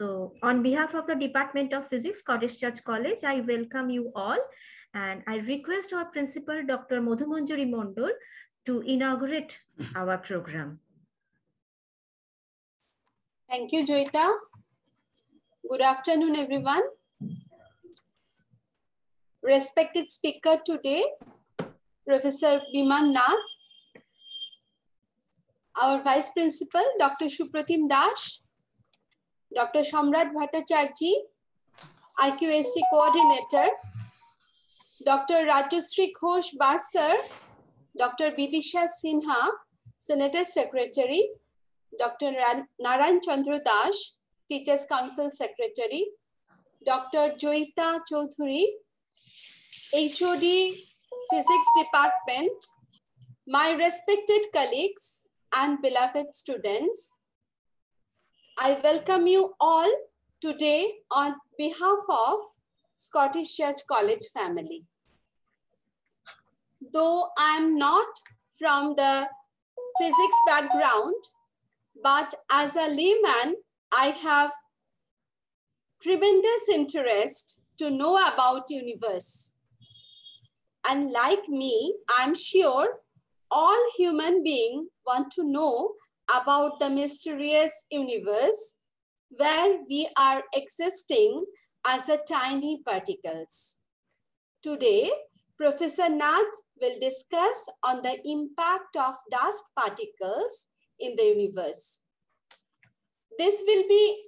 So on behalf of the Department of Physics, Scottish Church College, I welcome you all. And I request our principal, Dr. Madhumanjari Mondol, to inaugurate our program. Thank you, Joita. Good afternoon, everyone. Respected speaker today, Professor Biman Nath, our Vice Principal, Dr. Supratim Dash, Dr. Shamrat Bhattacharjee, IQAC Coordinator, Dr. Rajashree Ghosh Barsar, Dr. Bidisha Sinha, Senator Secretary, Dr. Narayan Chandra Dash, Teachers Council Secretary, Dr. Joita Choudhury, HOD Physics Department, my respected colleagues and beloved students, I welcome you all today on behalf of Scottish Church College family. Though I'm not from the physics background, but as a layman, I have tremendous interest to know about universe. And like me, I'm sure all human beings want to know about the mysterious universe where we are existing as a tiny particles. Today, Professor Nath will discuss on the impact of dust particles in the universe. This will be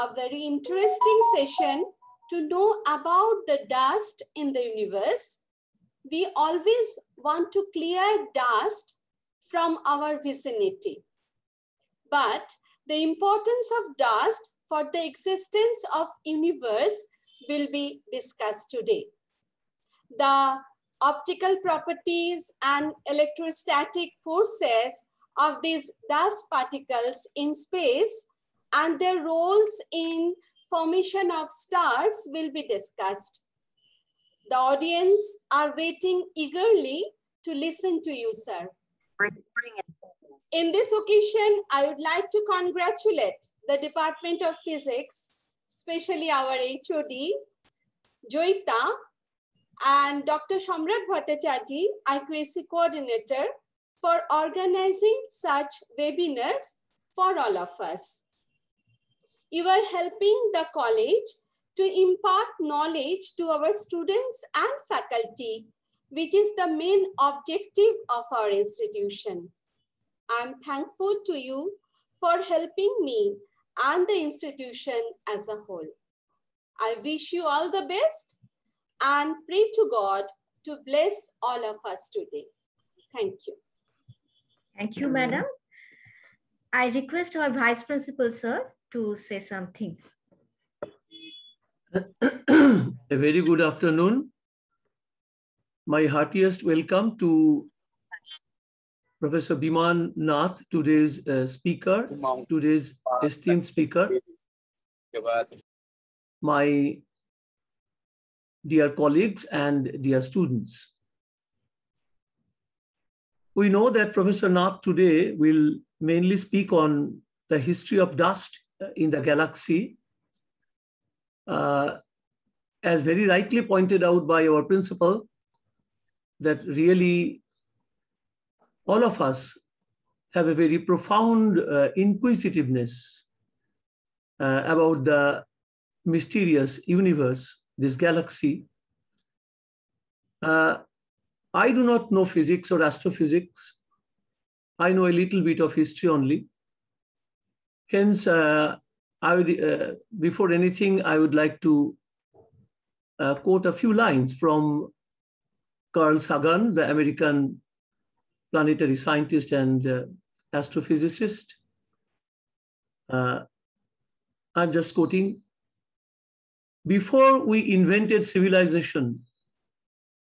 a very interesting session to know about the dust in the universe. We always want to clear dust from our vicinity. But the importance of dust for the existence of universe will be discussed today. The optical properties and electrostatic forces of these dust particles in space and their roles in formation of stars will be discussed. The audience are waiting eagerly to listen to you, sir. In this occasion, I would like to congratulate the Department of Physics, especially our HOD, Joita, and Dr. Shamrat Bhattacharjee, IQAC coordinator, for organizing such webinars for all of us. You are helping the college to impart knowledge to our students and faculty, which is the main objective of our institution. I'm thankful to you for helping me and the institution as a whole. I wish you all the best and pray to God to bless all of us today. Thank you. Thank you, madam. I request our vice principal, sir, to say something. A very good afternoon. My heartiest welcome to Professor Biman Nath, today's uh, speaker, today's esteemed speaker. My dear colleagues and dear students. We know that Professor Nath today will mainly speak on the history of dust in the galaxy. Uh, as very rightly pointed out by our principal, that really all of us have a very profound uh, inquisitiveness uh, about the mysterious universe, this galaxy. Uh, I do not know physics or astrophysics. I know a little bit of history only. Hence, uh, I would, uh, before anything, I would like to uh, quote a few lines from Carl Sagan, the American planetary scientist and uh, astrophysicist. Uh, I'm just quoting. Before we invented civilization,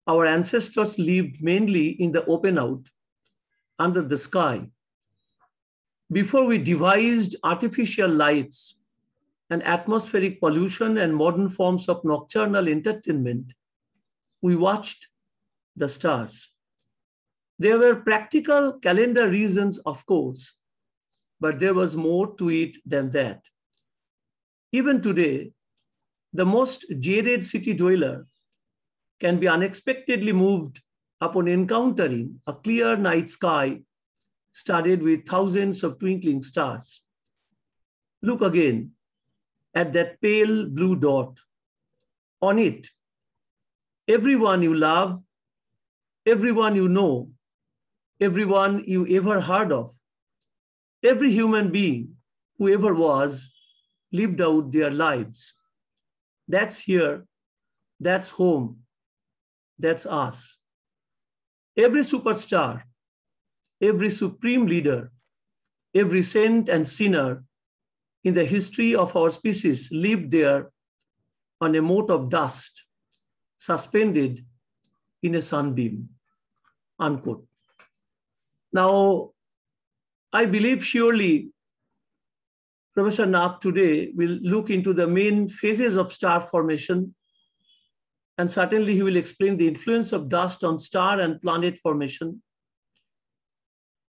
our ancestors lived mainly in the open out, under the sky. Before we devised artificial lights and atmospheric pollution and modern forms of nocturnal entertainment, we watched the stars. There were practical calendar reasons, of course, but there was more to it than that. Even today, the most jaded city dweller can be unexpectedly moved upon encountering a clear night sky studded with thousands of twinkling stars. Look again at that pale blue dot. On it, everyone you love, everyone you know, everyone you ever heard of, every human being who ever was lived out their lives. That's here, that's home, that's us. Every superstar, every supreme leader, every saint and sinner in the history of our species lived there on a mote of dust, suspended in a sunbeam. Unquote. Now, I believe surely Professor Nath today will look into the main phases of star formation. And certainly he will explain the influence of dust on star and planet formation.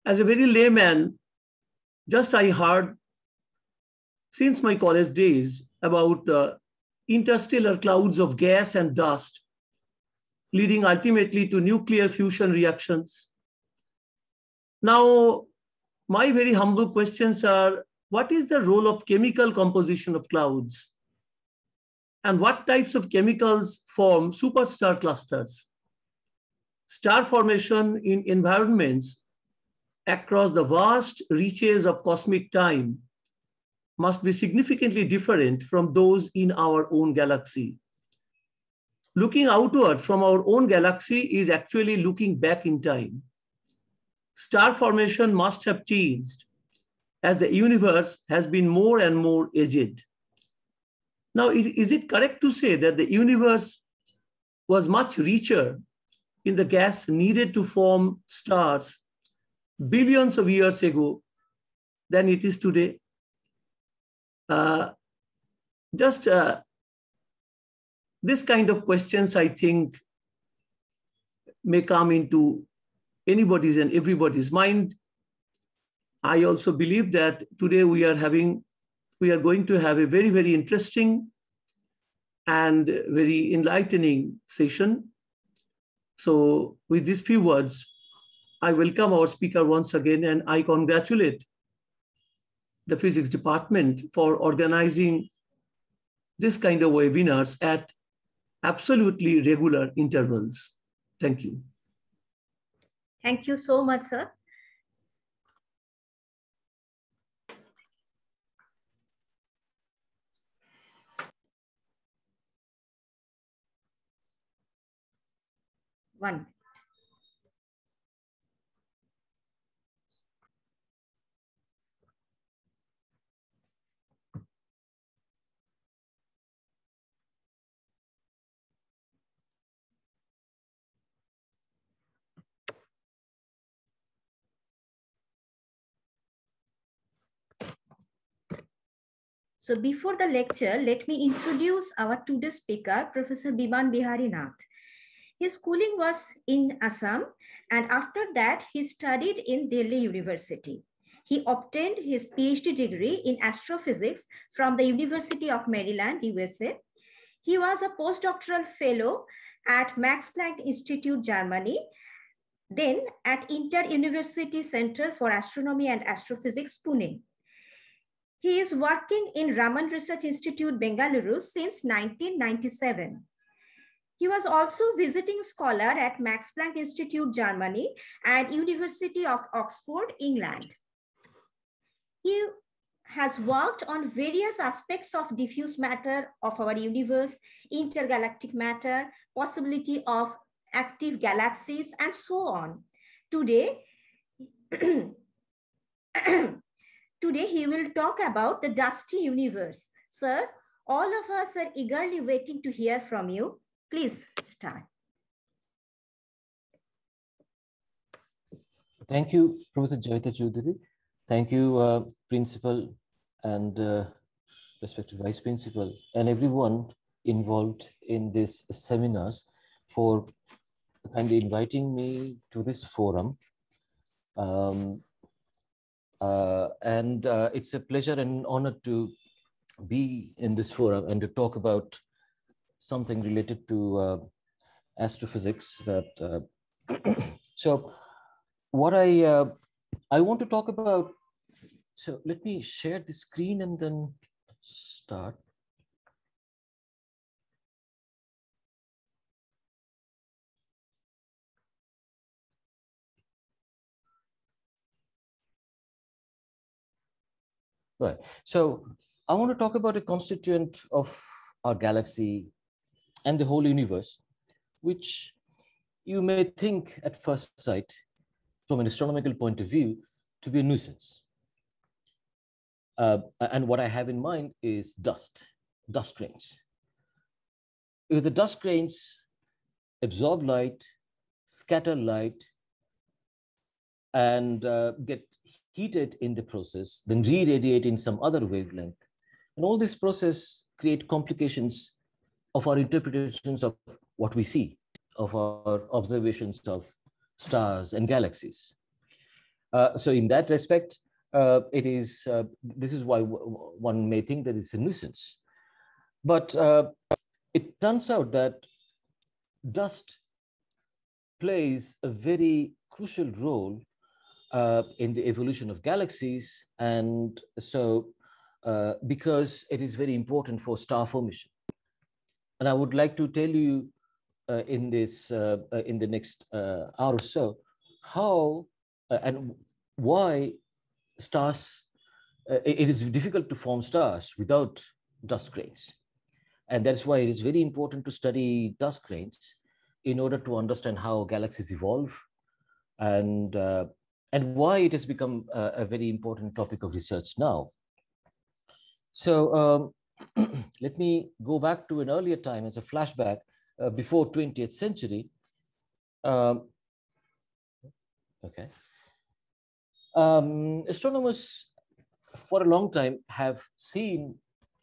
As a very layman, just I heard since my college days about uh, interstellar clouds of gas and dust, leading ultimately to nuclear fusion reactions. Now, my very humble questions are what is the role of chemical composition of clouds? And what types of chemicals form superstar clusters? Star formation in environments across the vast reaches of cosmic time must be significantly different from those in our own galaxy. Looking outward from our own galaxy is actually looking back in time. Star formation must have changed as the universe has been more and more aged. Now, is it correct to say that the universe was much richer in the gas needed to form stars billions of years ago than it is today? Uh, just uh, this kind of questions, I think, may come into anybody's and everybody's mind I also believe that today we are having, we are going to have a very, very interesting and very enlightening session. So with these few words, I welcome our speaker once again and I congratulate the physics department for organizing this kind of webinars at absolutely regular intervals. Thank you. Thank you so much, sir. One. So before the lecture, let me introduce our today's speaker, Professor Biman Bihari Nath. His schooling was in Assam, and after that, he studied in Delhi University. He obtained his PhD degree in astrophysics from the University of Maryland, USA. He was a postdoctoral fellow at Max Planck Institute, Germany, then at Inter-University Center for Astronomy and Astrophysics, Pune. He is working in Raman Research Institute, Bengaluru since 1997. He was also visiting scholar at Max Planck Institute, Germany and University of Oxford, England. He has worked on various aspects of diffuse matter of our universe, intergalactic matter, possibility of active galaxies, and so on. Today, today he will talk about the dusty universe. Sir, all of us are eagerly waiting to hear from you. Please start. Thank you, Professor Joyita Choudhury. Thank you, uh, Principal and uh, respected Vice Principal and everyone involved in this seminars for kindly inviting me to this forum. Um, uh, and uh, it's a pleasure and honor to be in this forum and to talk about something related to uh, astrophysics that uh, so what I uh, I want to talk about so let me share the screen and then start Right. So I want to talk about a constituent of our galaxy and the whole universe, which you may think at first sight, from an astronomical point of view, to be a nuisance. Uh, and what I have in mind is dust, dust grains. If the dust grains absorb light, scatter light, and uh, get heated in the process, then re-radiate in some other wavelength. And all this process create complications of our interpretations of what we see, of our observations of stars and galaxies. Uh, so in that respect, uh, it is, uh, this is why one may think that it's a nuisance. But uh, it turns out that dust plays a very crucial role uh, in the evolution of galaxies. And so, uh, because it is very important for star formation. And I would like to tell you uh, in this, uh, uh, in the next uh, hour or so, how and why stars, it is difficult to form stars without dust grains. And that's why it is very important to study dust grains in order to understand how galaxies evolve and and why it has become a, a very important topic of research now. So um, let me go back to an earlier time as a flashback uh, before 20th century. Um, okay. Um, astronomers for a long time have seen,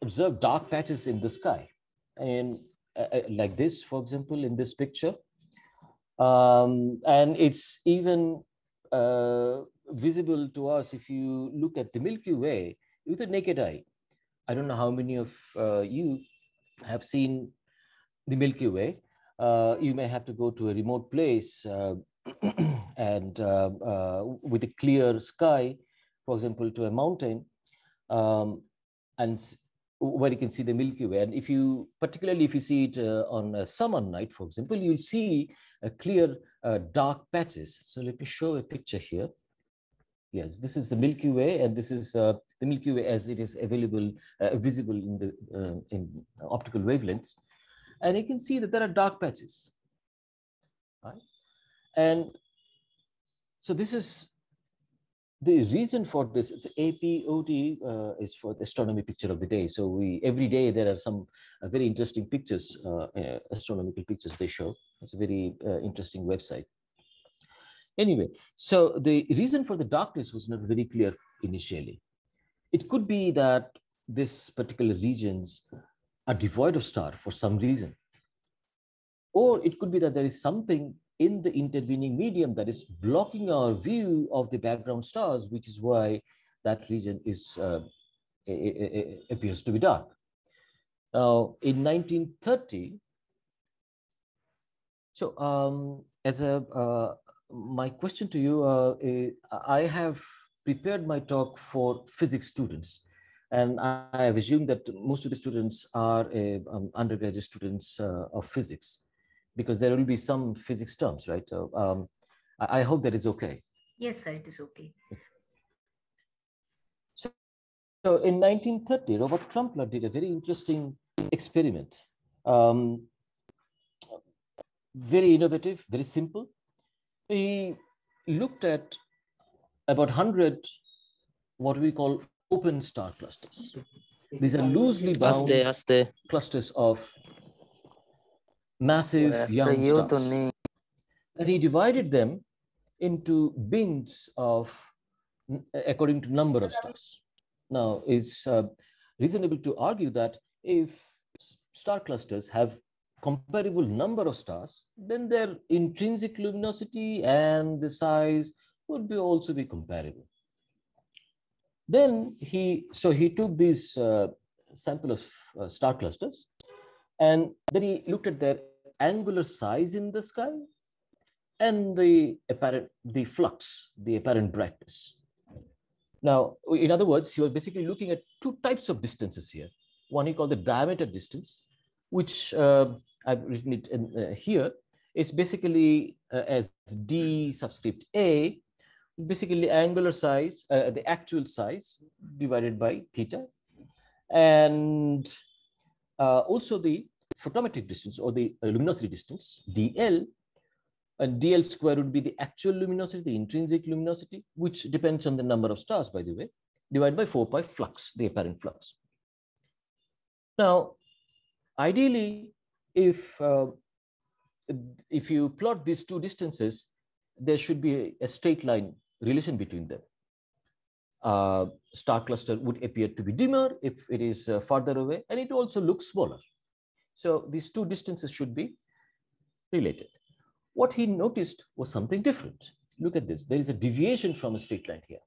observed dark patches in the sky. And uh, uh like this, for example, in this picture. Um, and it's even uh, visible to us if you look at the Milky Way with a naked eye. I don't know how many of uh, you have seen the Milky Way. Uh, you may have to go to a remote place uh, and uh, with a clear sky, for example, to a mountain, um, and where you can see the Milky Way. And if you, particularly if you see it uh, on a summer night, for example, you'll see a clear uh, dark patches. So let me show a picture here. Yes, this is the Milky Way, and this is uh, the Milky Way as it is available, uh, visible in the uh, in optical wavelengths, and you can see that there are dark patches, right? And so this is the reason for this is APOD uh, is for the astronomy picture of the day. So we every day there are some uh, very interesting pictures, uh, uh astronomical pictures they show. It's a very uh, interesting website. Anyway, so the reason for the darkness was not very clear initially. It could be that this particular regions are devoid of star for some reason. Or it could be that there is something in the intervening medium that is blocking our view of the background stars, which is why that region is uh, appears to be dark. Now, in 1930, so um, as a uh, my question to you, uh, I have prepared my talk for physics students, and I have assumed that most of the students are uh, um, undergraduate students uh, of physics because there will be some physics terms, right? So um, I, I hope that is okay. Yes, sir, it is okay. So, so in 1930, Robert Trumpler did a very interesting experiment. Um, very innovative, very simple. He looked at about 100 what we call open star clusters. These are loosely bound clusters of massive young stars. And he divided them into bins of according to number of stars. Now, it's uh, reasonable to argue that if star clusters have comparable number of stars, then their intrinsic luminosity and the size would be also be comparable. Then he, so he took these uh, sample of uh, star clusters. And then he looked at their angular size in the sky and the apparent, the flux, the apparent brightness. Now, in other words, he was basically looking at two types of distances here. One he called the diameter distance, which uh, I've written it in, uh, here. It's basically uh, as d subscript a, basically angular size, uh, the actual size divided by theta, and also the photometric distance or the uh, luminosity distance, dl, and dl square would be the actual luminosity, the intrinsic luminosity, which depends on the number of stars, by the way, divided by 4 pi flux, the apparent flux. Now, ideally, if uh, if you plot these two distances, there should be a straight line relation between them. Uh, star cluster would appear to be dimmer if it is uh, farther away, and it also looks smaller. So these two distances should be related. What he noticed was something different. Look at this. There is a deviation from a straight line here,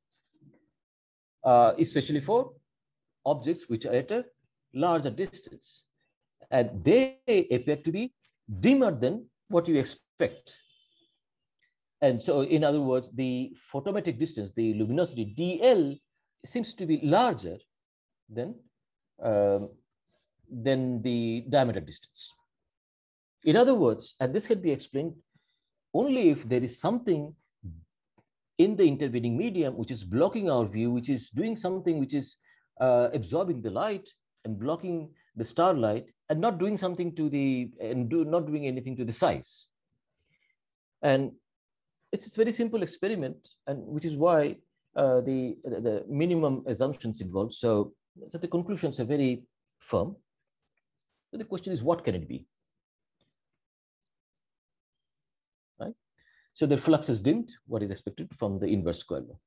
uh, especially for objects which are at a larger distance. And they appear to be dimmer than what you expect. And so, in other words, the photometric distance, the luminosity dl, seems to be larger than, um, than the diameter distance. In other words, and this can be explained only if there is something in the intervening medium which is blocking our view, which is doing something which is uh, absorbing the light and blocking the starlight and not doing something to the and do not doing anything to the size and it's a very simple experiment and which is why uh, the the minimum assumptions involved. So, so the conclusions are very firm. So the question is what can it be? Right? So the flux is dimmed what is expected from the inverse square law.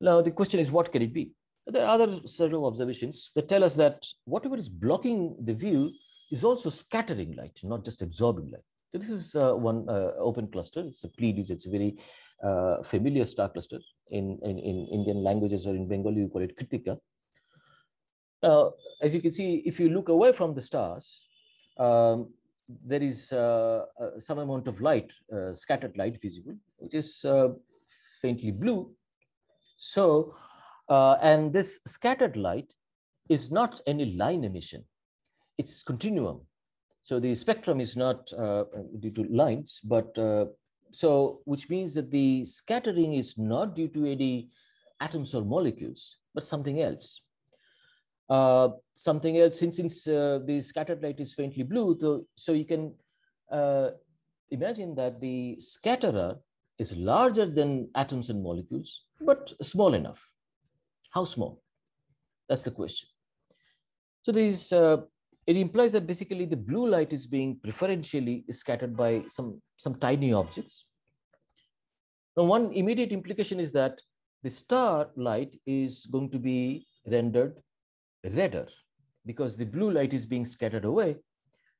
Now the question is what can it be? There are other several observations that tell us that whatever is blocking the view is also scattering light, not just absorbing light. So this is uh, one uh, open cluster. It's a Pleiades. It's a very uh, familiar star cluster in, in, in, Indian languages or in Bengali, we call it Kritika. Now, as you can see, if you look away from the stars, um, there is uh, uh, some amount of light, uh, scattered light visible, which is faintly blue. So and this scattered light is not any line emission, it's continuum. So the spectrum is not uh, due to lines, but uh, so which means that the scattering is not due to any atoms or molecules, but something else. Uh, something else, since, since uh, the scattered light is faintly blue, so, so you can uh, imagine that the scatterer is larger than atoms and molecules, but small enough. How small? That's the question. So these, uh, it implies that basically the blue light is being preferentially scattered by some, some tiny objects. Now, one immediate implication is that the star light is going to be rendered redder because the blue light is being scattered away.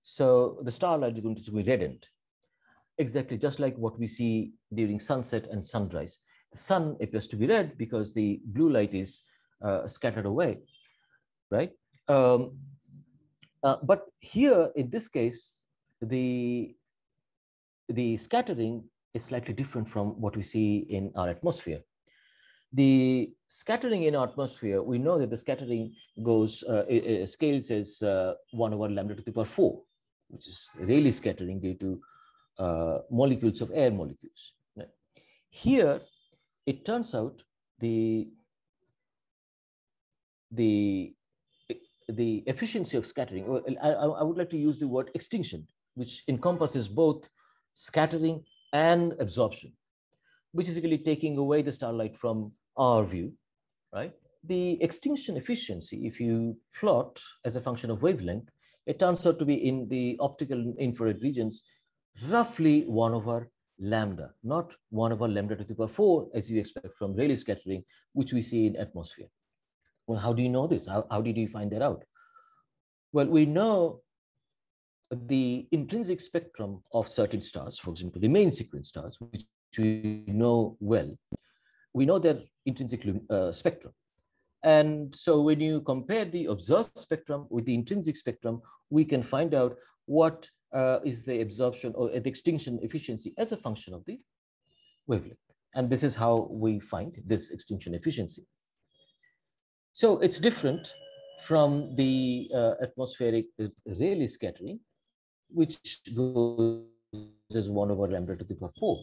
So the star light is going to be reddened. Exactly just like what we see during sunset and sunrise the sun appears to be red because the blue light is uh, scattered away, right? Um, uh, but here, in this case, the, the scattering is slightly different from what we see in our atmosphere. The scattering in our atmosphere, we know that the scattering goes, uh, scales as uh, 1 over lambda to the power 4, which is Rayleigh scattering due to uh, molecules of air molecules. Here, it turns out the the the efficiency of scattering I, I would like to use the word extinction which encompasses both scattering and absorption which is basically taking away the starlight from our view right the extinction efficiency if you plot as a function of wavelength it turns out to be in the optical infrared regions roughly 1 over lambda, not 1 over lambda to the power 4, as you expect from Rayleigh scattering, which we see in atmosphere. Well, how do you know this? How, how did you find that out? Well, we know the intrinsic spectrum of certain stars, for example, the main sequence stars, which we know well, we know their intrinsic uh, spectrum. And so when you compare the observed spectrum with the intrinsic spectrum, we can find out what uh, is the absorption or the extinction efficiency as a function of the wavelength. And this is how we find this extinction efficiency. So it's different from the uh, atmospheric uh, Rayleigh scattering, which goes as 1 over lambda to the power 4,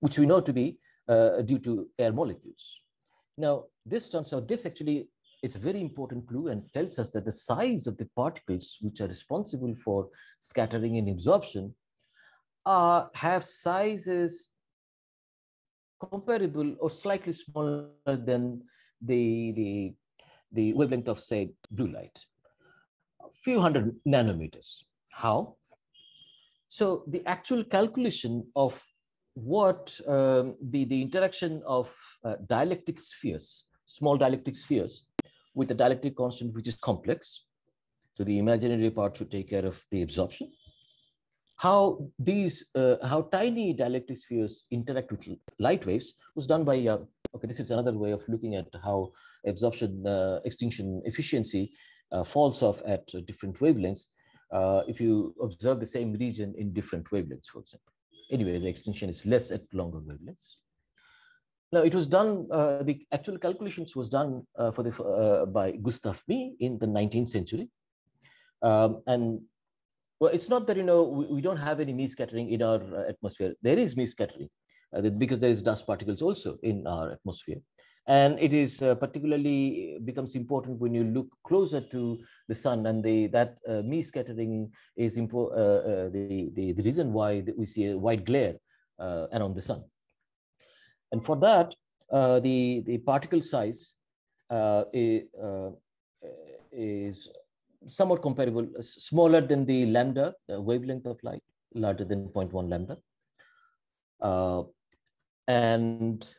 which we know to be uh, due to air molecules. Now, this turns out, this actually is a very important clue and tells us that the size of the particles which are responsible for scattering and absorption uh, have sizes comparable or slightly smaller than the, the, the wavelength of, say, blue light, a few hundred nanometers. How? So the actual calculation of what um, the, the interaction of uh, dielectric spheres, small dielectric spheres, with a dielectric constant which is complex. So the imaginary part should take care of the absorption. How these, uh, how tiny dielectric spheres interact with light waves was done by, uh, okay, this is another way of looking at how absorption uh, extinction efficiency uh, falls off at different wavelengths. Uh, if you observe the same region in different wavelengths, for example. Anyway, the extinction is less at longer wavelengths. Now, it was done, uh, the actual calculations was done uh, for the, uh, by Gustav Mie in the 19th century. Um, and well, it's not that, you know, we, we don't have any Mie scattering in our uh, atmosphere. There is Mie scattering uh, because there is dust particles also in our atmosphere. And it is uh, particularly becomes important when you look closer to the sun and the, that Mie scattering is the, the, the reason why we see a white glare around the sun. And for that, uh, the, the particle size uh, uh, is somewhat comparable, smaller than the lambda, the wavelength of light, larger than 0.1 lambda. Uh, and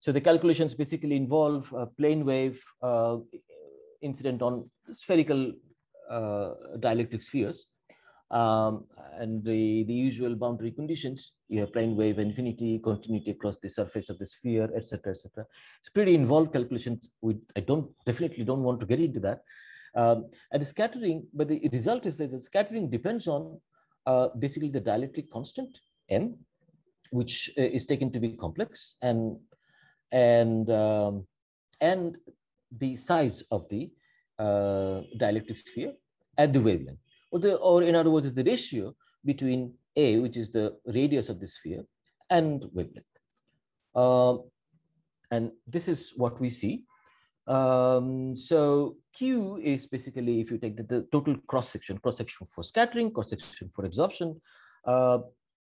so the calculations basically involve a plane wave uh, incident on spherical uh, dielectric spheres um, and the, the usual boundary conditions, you have plane wave infinity, continuity across the surface of the sphere, etc., etc. It's pretty involved calculations. We, I don't definitely don't want to get into that. Um, and the scattering, but the result is that the scattering depends on uh, basically the dielectric constant m, which uh, is taken to be complex, and and um, and the size of the uh, dielectric sphere at the wavelength or, the, or in other words, the ratio between A, which is the radius of the sphere, and wavelength. Uh, and this is what we see. Um, so Q is basically, if you take the, the total cross section, cross section for scattering, cross section for absorption, uh,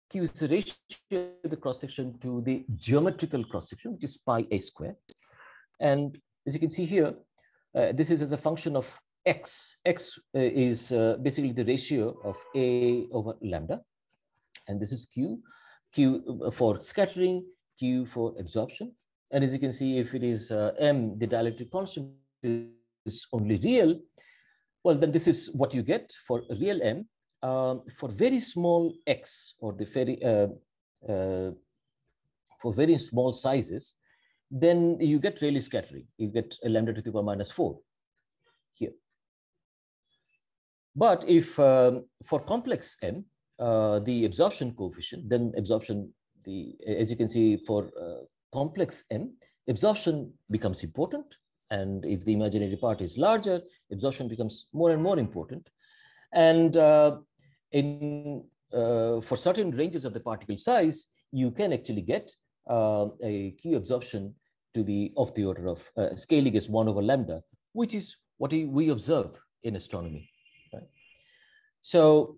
Q is the ratio of the cross section to the geometrical cross section, which is pi a square. And as you can see here, uh, this is as a function of x. x uh, is uh, basically the ratio of A over lambda. And this is Q. Q uh, for scattering, Q for absorption. And as you can see, if it is uh, M, the dielectric constant is only real, well, then this is what you get for real M. Um, for very small x or the very, uh, uh, for very small sizes, then you get Rayleigh scattering. You get lambda to the power minus 4 here. But if um, for complex M, uh, the absorption coefficient, then absorption, the as you can see for uh, complex M, absorption becomes important. And if the imaginary part is larger, absorption becomes more and more important. And uh, in uh, for certain ranges of the particle size, you can actually get uh, a Q absorption to be of the order of uh, scaling is one over lambda, which is what we observe in astronomy. So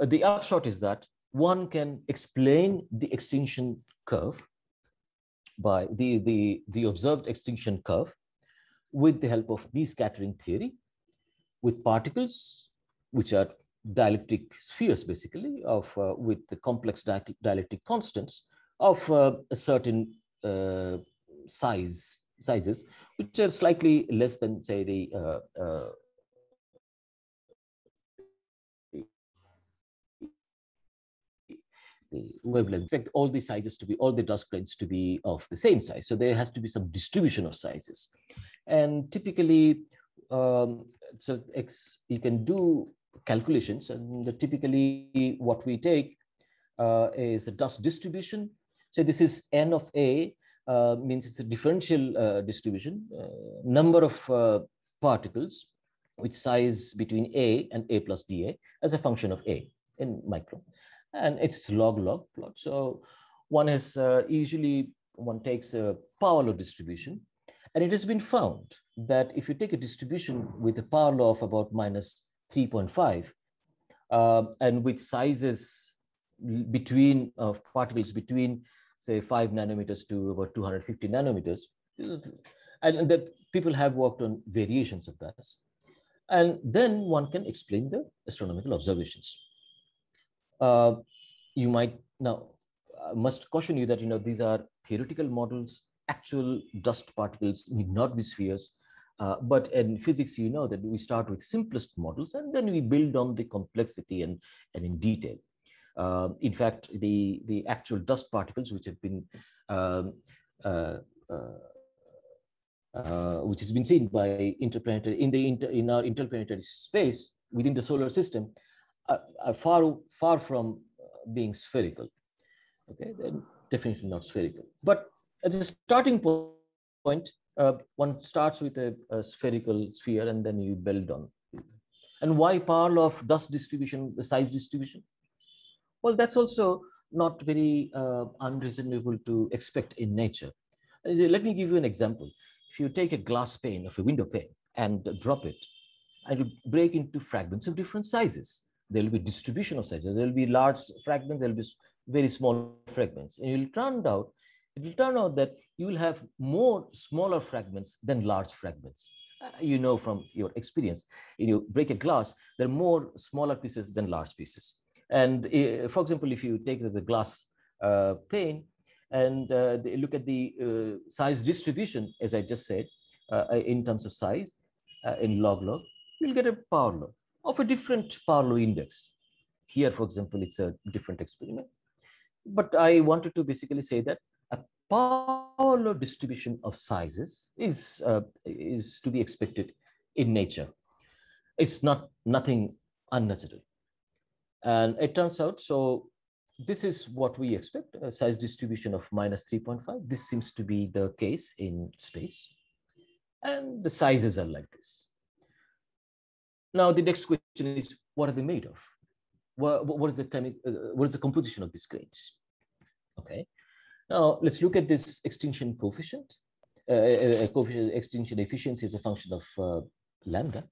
uh, the upshot is that one can explain the extinction curve by the, the, the observed extinction curve with the help of Mie scattering theory with particles which are dielectric spheres basically of uh, with the complex dielectric constants of uh, a certain uh, size sizes which are slightly less than say the uh, uh, the wavelength. Expect all the sizes to be, all the dust grains to be of the same size. So there has to be some distribution of sizes. And typically, um, so X, you can do calculations and typically what we take uh, is a dust distribution. So this is N of A uh, means it's a differential uh, distribution, uh, number of uh, particles which size between A and A plus dA as a function of A in micron. And it's log log plot. So one has usually, one takes a power law distribution and it has been found that if you take a distribution with a power law of about minus 3.5 uh, and with sizes between uh, particles between say five nanometers to about 250 nanometers, and, and that people have worked on variations of that. And then one can explain the astronomical observations. Uh, you might now I must caution you that you know these are theoretical models. Actual dust particles need not be spheres. Uh, but in physics, you know that we start with simplest models and then we build on the complexity and, and in detail. Uh, in fact, the, the actual dust particles which have been um, uh, uh, uh which has been seen by interplanetary in the inter, in our interplanetary space within the solar system are far far from being spherical. Okay, then definitely not spherical. But as a starting point, uh, one starts with a, a, spherical sphere and then you build on. And why power of dust distribution, the size distribution? Well, that's also not very uh, unreasonable to expect in nature. Let me give you an example. If you take a glass pane of a window pane and drop it, it you break into fragments of different sizes, there will be distribution of sizes. There will be large fragments, there will be very small fragments. And you'll turn out, it will turn out that you will have more smaller fragments than large fragments. Uh, you know from your experience, when you break a glass, there are more smaller pieces than large pieces. And uh, for example, if you take the glass uh, pane and uh, look at the uh, size distribution, as I just said, uh, in terms of size in log log, you'll get a power law of a different power law index. Here, for example, it's a different experiment. But I wanted to basically say that law distribution of sizes is, is to be expected in nature. It's not nothing unnatural. And it turns out, so this is what we expect, a size distribution of minus 3.5. This seems to be the case in space. And the sizes are like this. Now, the next question is, what are they made of? What, what, is, the uh, what is the composition of these grains? Okay. Now, let's look at this extinction coefficient. Uh, uh, uh coefficient extinction efficiency is a function of uh, lambda.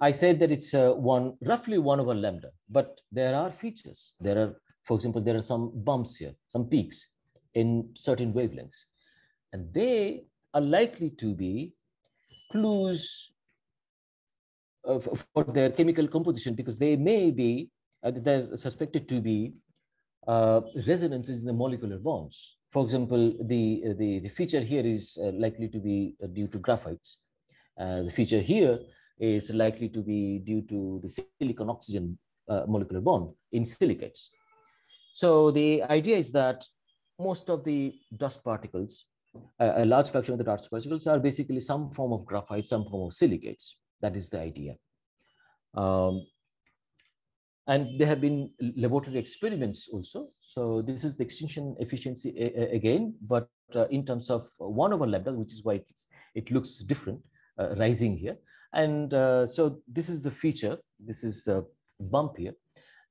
I said that it's one roughly one over lambda, but there are features. There are, for example, there are some bumps here, some peaks in certain wavelengths, and they are likely to be clues for their chemical composition because they may be uh, they're suspected to be uh, resonances in the molecular bonds. For example, the the, the feature here is uh, likely to be uh, due to graphites. the feature here is likely to be due to the silicon oxygen uh, molecular bond in silicates. So the idea is that most of the dust particles, uh, a large fraction of the dust particles are basically some form of graphite, some form of silicates. That is the idea. Um, and there have been laboratory experiments also. So this is the extinction efficiency again, but uh, in terms of one over lambda, which is why it looks different, uh, rising here. And uh, so this is the feature. This is a bump here.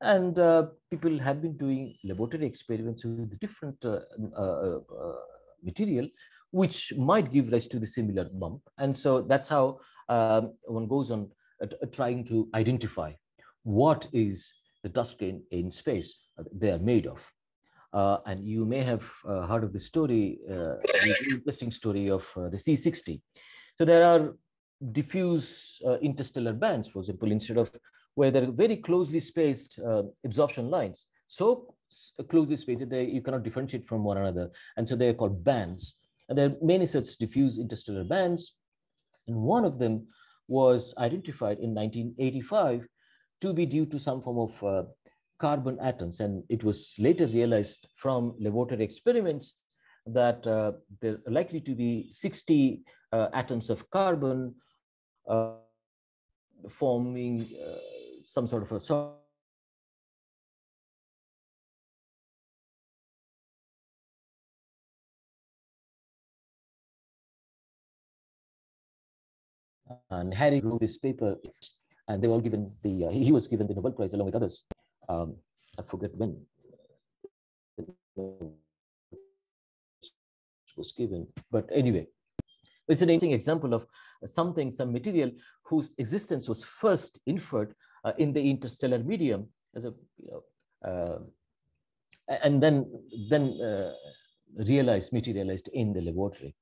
And uh, people have been doing laboratory experiments with different uh, material, which might give rise to the similar bump. And so that's how um, one goes on trying to identify what is the dust grain in space they are made of. Uh, and you may have uh, heard of the story, uh, the interesting story of the C60. So there are diffuse uh, interstellar bands, for example, instead of where they're very closely spaced uh, absorption lines, so closely spaced that you cannot differentiate from one another. And so they're called bands. And there are many such diffuse interstellar bands. And one of them was identified in 1985 to be due to some form of uh, carbon atoms. And it was later realized from laboratory experiments that uh, there are likely to be 60 uh, atoms of carbon uh, forming uh, some sort of a sort and Harry wrote this paper, and they were given the, uh, he was given the Nobel Prize along with others. Um, I forget when it was given, but anyway, it's an interesting example of something, some material whose existence was first inferred uh, in the interstellar medium as a, you know, uh, and then then uh, realized, materialized in the laboratory.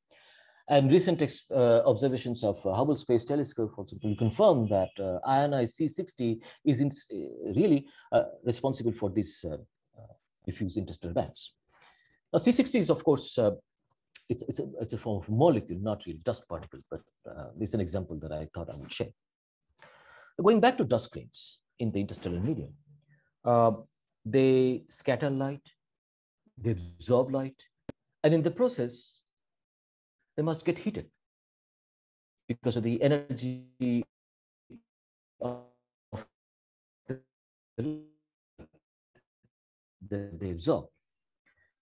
And recent uh, observations of uh, Hubble Space Telescope also confirm that uh, ionized C60 is in, uh, really uh, responsible for these uh, diffuse interstellar bands. Now, C60 is, of course, it's, it's, a, it's a form of molecule, not really dust particle, but it's an example that I thought I would share. Going back to dust grains in the interstellar medium, they scatter light, they absorb light, and in the process, they must get heated because of the energy of the, they absorb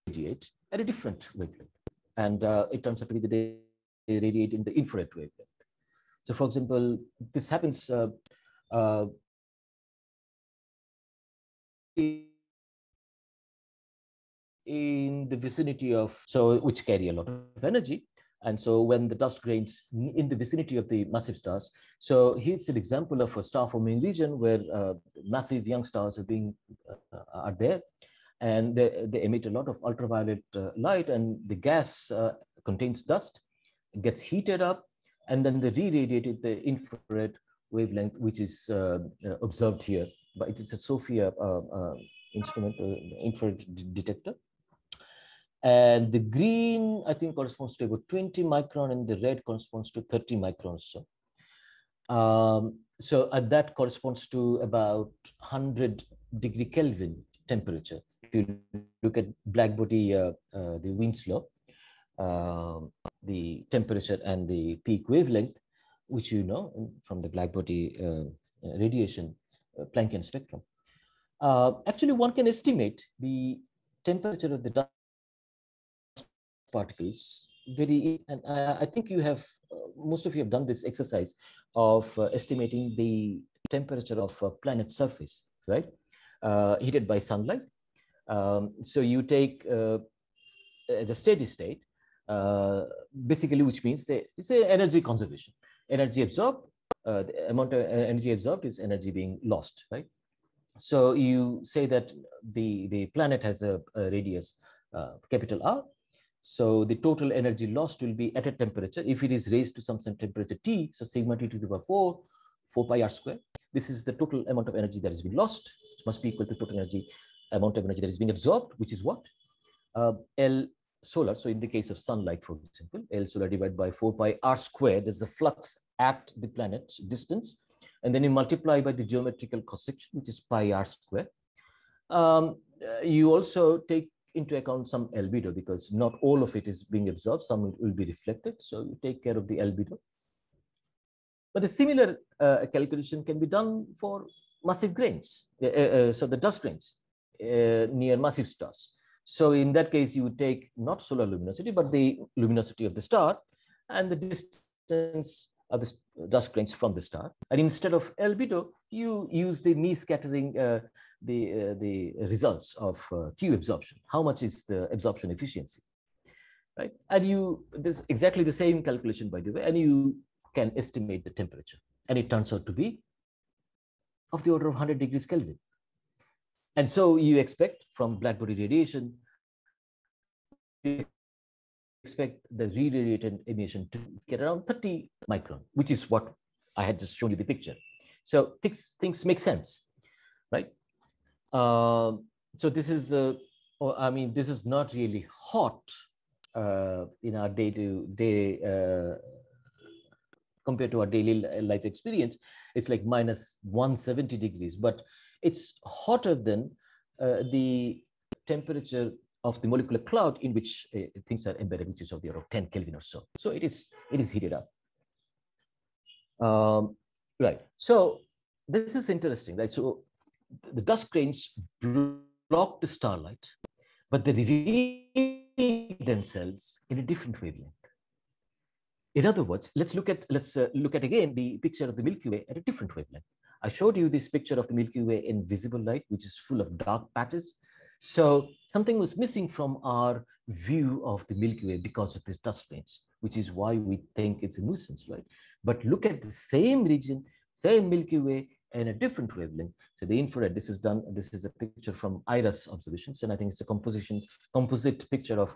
radiate at a different wavelength. And uh, it turns out to be that they, they radiate in the infrared wavelength. So for example, this happens uh, uh, in the vicinity of, so which carry a lot of energy. And so when the dust grains in the vicinity of the massive stars, so here's an example of a star forming region where uh, massive young stars are being uh, are there, and they, they emit a lot of ultraviolet uh, light, and the gas uh, contains dust, gets heated up, and then they re-radiated the infrared wavelength, which is uh, uh, observed here. But it is a SOFIA instrument, infrared detector and the green, I think, corresponds to about 20 micron, and the red corresponds to 30 microns. So, um, so uh, that corresponds to about 100 degree Kelvin temperature. If you look at black body, uh, uh, the Wien's law, um, the temperature and the peak wavelength, which you know from the black body uh, radiation uh, Planckian spectrum. Uh, actually, one can estimate the temperature of the particles. Very and I, I think you have uh, most of you have done this exercise of uh, estimating the temperature of a planet surface right? Uh, heated by sunlight. Um, so you take uh, the steady state uh, basically which means that it's a energy conservation. Energy absorbed uh, the amount of energy absorbed is energy being lost right? So you say that the the planet has a, a radius capital r so the total energy lost will be at a temperature. If it is raised to some temperature T, so sigma T to the power 4, 4 pi r square, this is the total amount of energy that has been lost. It must be equal to total energy, amount of energy that is being absorbed, which is what? Uh, L solar. So in the case of sunlight, for example, L solar divided by 4 pi r square, there's the flux at the planet's distance. And then you multiply by the geometrical cross section, which is pi r square. Um, uh, you also take into account some albedo because not all of it is being absorbed, some will be reflected. So you take care of the albedo. But a similar uh, calculation can be done for massive grains, uh, uh, uh so the dust grains uh, near massive stars. So in that case, you would take not solar luminosity, but the luminosity of the star and the distance of the dust grains from the star. And instead of albedo, you use the Mie scattering uh, the, uh, the results of uh, Q absorption. How much is the absorption efficiency? Right? And you, this exactly the same calculation, by the way, and you can estimate the temperature. And it turns out to be of the order of 100 degrees Kelvin. And so you expect from black body radiation, you expect the re-radiated emission to get around 30 micron, which is what I had just shown you the picture. So things, things make sense, right? Um, so this is the, I mean, this is not really hot uh, in our day-to-day uh, compared to our daily life experience. It's like minus 170 degrees, but it's hotter than uh, the temperature of the molecular cloud in which uh, things are embedded, which is of the order of 10 Kelvin or so. So it is, it is heated up. Um, right. So this is interesting, right? So the dust grains block the starlight, but they reveal themselves in a different wavelength. In other words, let's look at let's uh, look at again the picture of the Milky Way at a different wavelength. I showed you this picture of the Milky Way in visible light, which is full of dark patches. So something was missing from our view of the Milky Way because of these dust grains, which is why we think it's a nuisance, right? But look at the same region, same Milky Way, and a different wavelength. So the infrared, this is done, this is a picture from IRAS observations, and I think it's a composition, composite picture of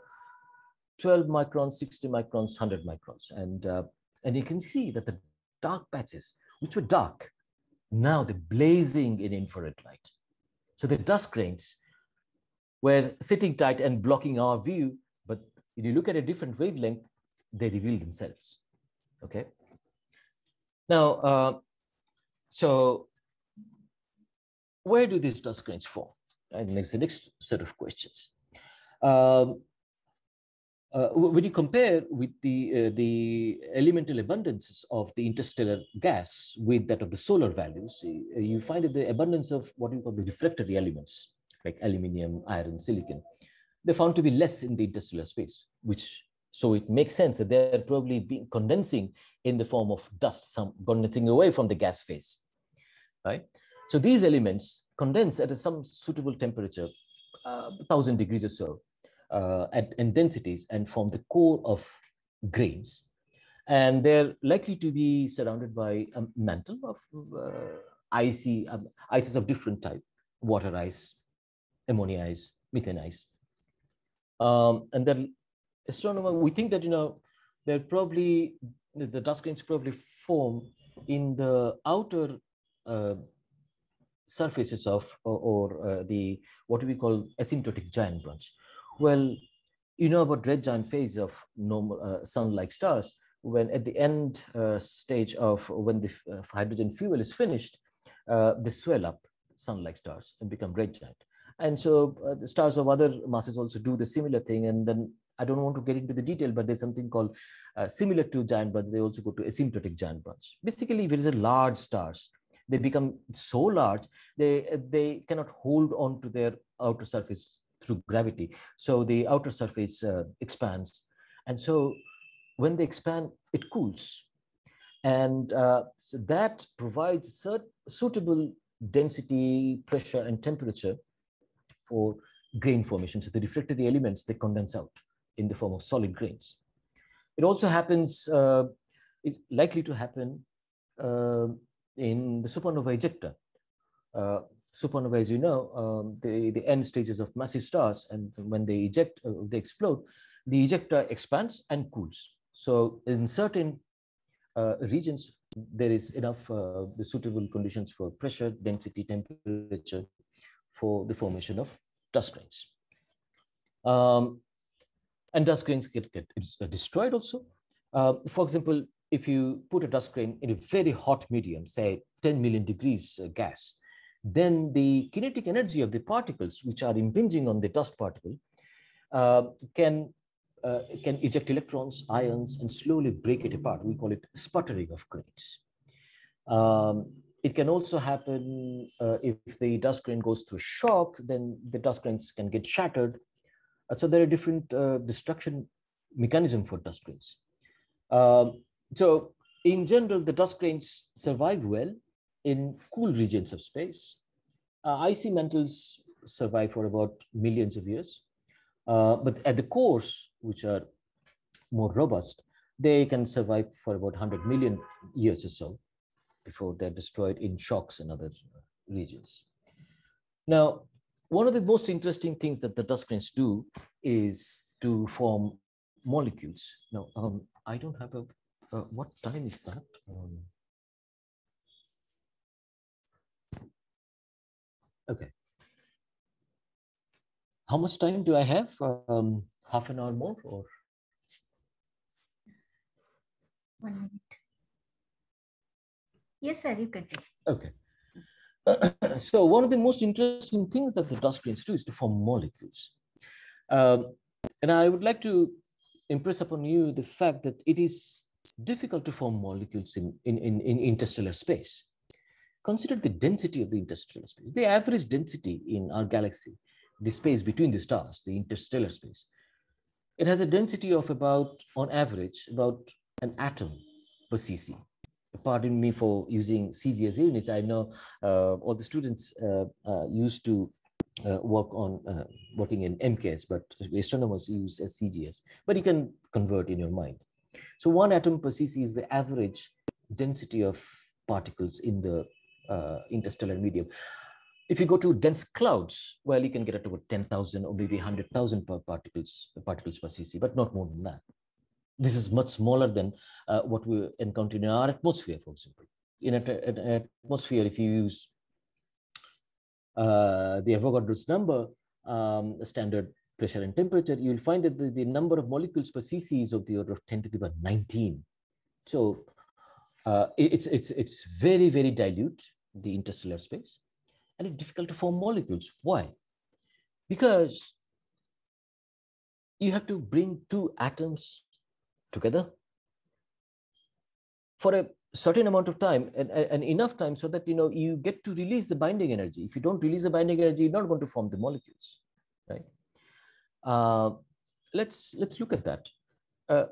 12 microns, 60 microns, 100 microns. And, uh, and you can see that the dark patches, which were dark, now they're blazing in infrared light. So the dust grains were sitting tight and blocking our view, but if you look at a different wavelength, they reveal themselves, okay? Now, uh, so where do these dust grains form? And next, the next set of questions. Um, uh, when you compare with the, uh, the elemental abundances of the interstellar gas with that of the solar values, uh, you find that the abundance of what we call the refractory elements, like aluminium, iron, silicon, they're found to be less in the interstellar space, which so it makes sense that they're probably being condensing in the form of dust, some condensing away from the gas phase, right? So these elements condense at some suitable temperature, uh, 1000 degrees or so, uh, at, and densities and form the core of grains. And they're likely to be surrounded by a mantle of uh, icy, um, ices of different type, water ice, ammonia ice, methane ice. Um, and then astronomer, we think that, you know, they're probably, the dust grains probably form in the outer uh, surfaces of, or, or uh, the, what we call asymptotic giant branch. Well, you know about red giant phase of normal uh, sun-like stars, when at the end uh, stage of when the uh, hydrogen fuel is finished, uh, they swell up sun-like stars and become red giant. And so the stars of other masses also do the similar thing. And then I don't want to get into the detail, but there's something called uh, similar to giant branch. They also go to asymptotic giant branch. Basically, if it is a large stars, they become so large, they, they cannot hold on to their outer surface through gravity. So the outer surface uh, expands. And so when they expand, it cools. And uh, so that provides suitable density, pressure, and temperature for grain formation. So the refractory elements, they condense out in the form of solid grains. It also happens, uh, is likely to happen uh, in the supernova ejecta. Uh, supernova, as you know, um, the, the end stages of massive stars, and when they eject, uh, they explode, the ejecta expands and cools. So in certain uh, regions, there is enough uh, the suitable conditions for pressure, density, temperature for the formation of dust grains. Um, and dust grains get, get destroyed also. Uh, for example, if you put a dust grain in a very hot medium, say 10 million degrees uh, gas, then the kinetic energy of the particles which are impinging on the dust particle uh, can uh, can eject electrons, ions, and slowly break it apart. We call it sputtering of grains. Um, it can also happen uh, if the dust grain goes through shock, then the dust grains can get shattered. Uh, so there are different uh, destruction mechanism for dust grains. Um, so in general, the dust grains survive well in cool regions of space. Uh, icy mantles survive for about millions of years. But at the cores, which are more robust, they can survive for about 100 million years or so before they're destroyed in shocks and other regions. Now, one of the most interesting things that the dust grains do is to form molecules. Now, um, I don't have a, uh, what time is that? Um, Okay. How much time do I have? Um, half an hour more or? One minute. Yes, sir, you can. Do. Okay. so one of the most interesting things that the dust grains do is to form molecules. Um, and I would like to impress upon you the fact that it is difficult to form molecules in, in, in, in interstellar space. Consider the density of the interstellar space. The average density in our galaxy, the space between the stars, the interstellar space, it has a density of about, on average, about an atom per cc. Pardon me for using CGS units. I know uh, all the students uh, uh, used to uh, work on uh, working in MKS, but astronomers use as CGS. But you can convert in your mind. So one atom per cc is the average density of particles in the uh, interstellar medium. If you go to dense clouds, well, you can get up to about 10,000 or maybe 100,000 per particles, particles per cc, but not more than that. This is much smaller than uh, what we encounter in our atmosphere, for example. In an atmosphere, if you use uh, the Avogadro's number, um, standard pressure and temperature, you'll find that the, the, number of molecules per cc is of the order of 10 to the power 19. So uh, it's, it's, it's very, very dilute, the interstellar space, and it's difficult to form molecules. Why? Because you have to bring two atoms together for a certain amount of time and, and enough time so that you know you get to release the binding energy. If you don't release the binding energy, you're not going to form the molecules, right? Uh, let's let's look at that. Uh,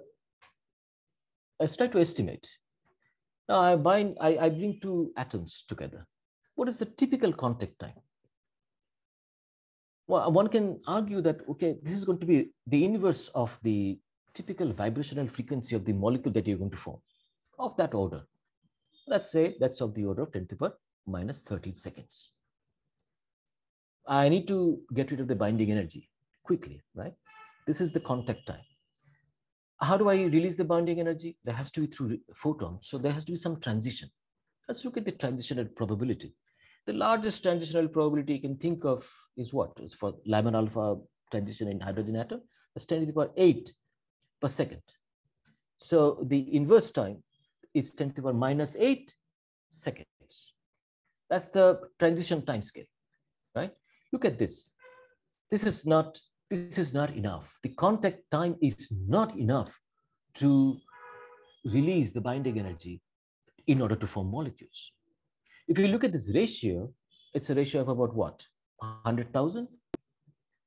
let's try to estimate. Now I bind, I, I bring two atoms together. What is the typical contact time? Well, one can argue that, okay, this is going to be the inverse of the typical vibrational frequency of the molecule that you're going to form of that order. Let's say that's of the order of 10 to the power minus 13 seconds. I need to get rid of the binding energy quickly, right? This is the contact time. How do I release the binding energy? There has to be through photons. So there has to be some transition. Let's look at the transitional probability. The largest transitional probability you can think of is what? Is for Lyman alpha transition in hydrogen atom. That's 10 to the power 8 per second. So the inverse time is 10 to the power minus 8 seconds. That's the transition time scale, right? Look at this. This is not this is not enough. The contact time is not enough to release the binding energy in order to form molecules. If you look at this ratio, it's a ratio of about what? 100,000?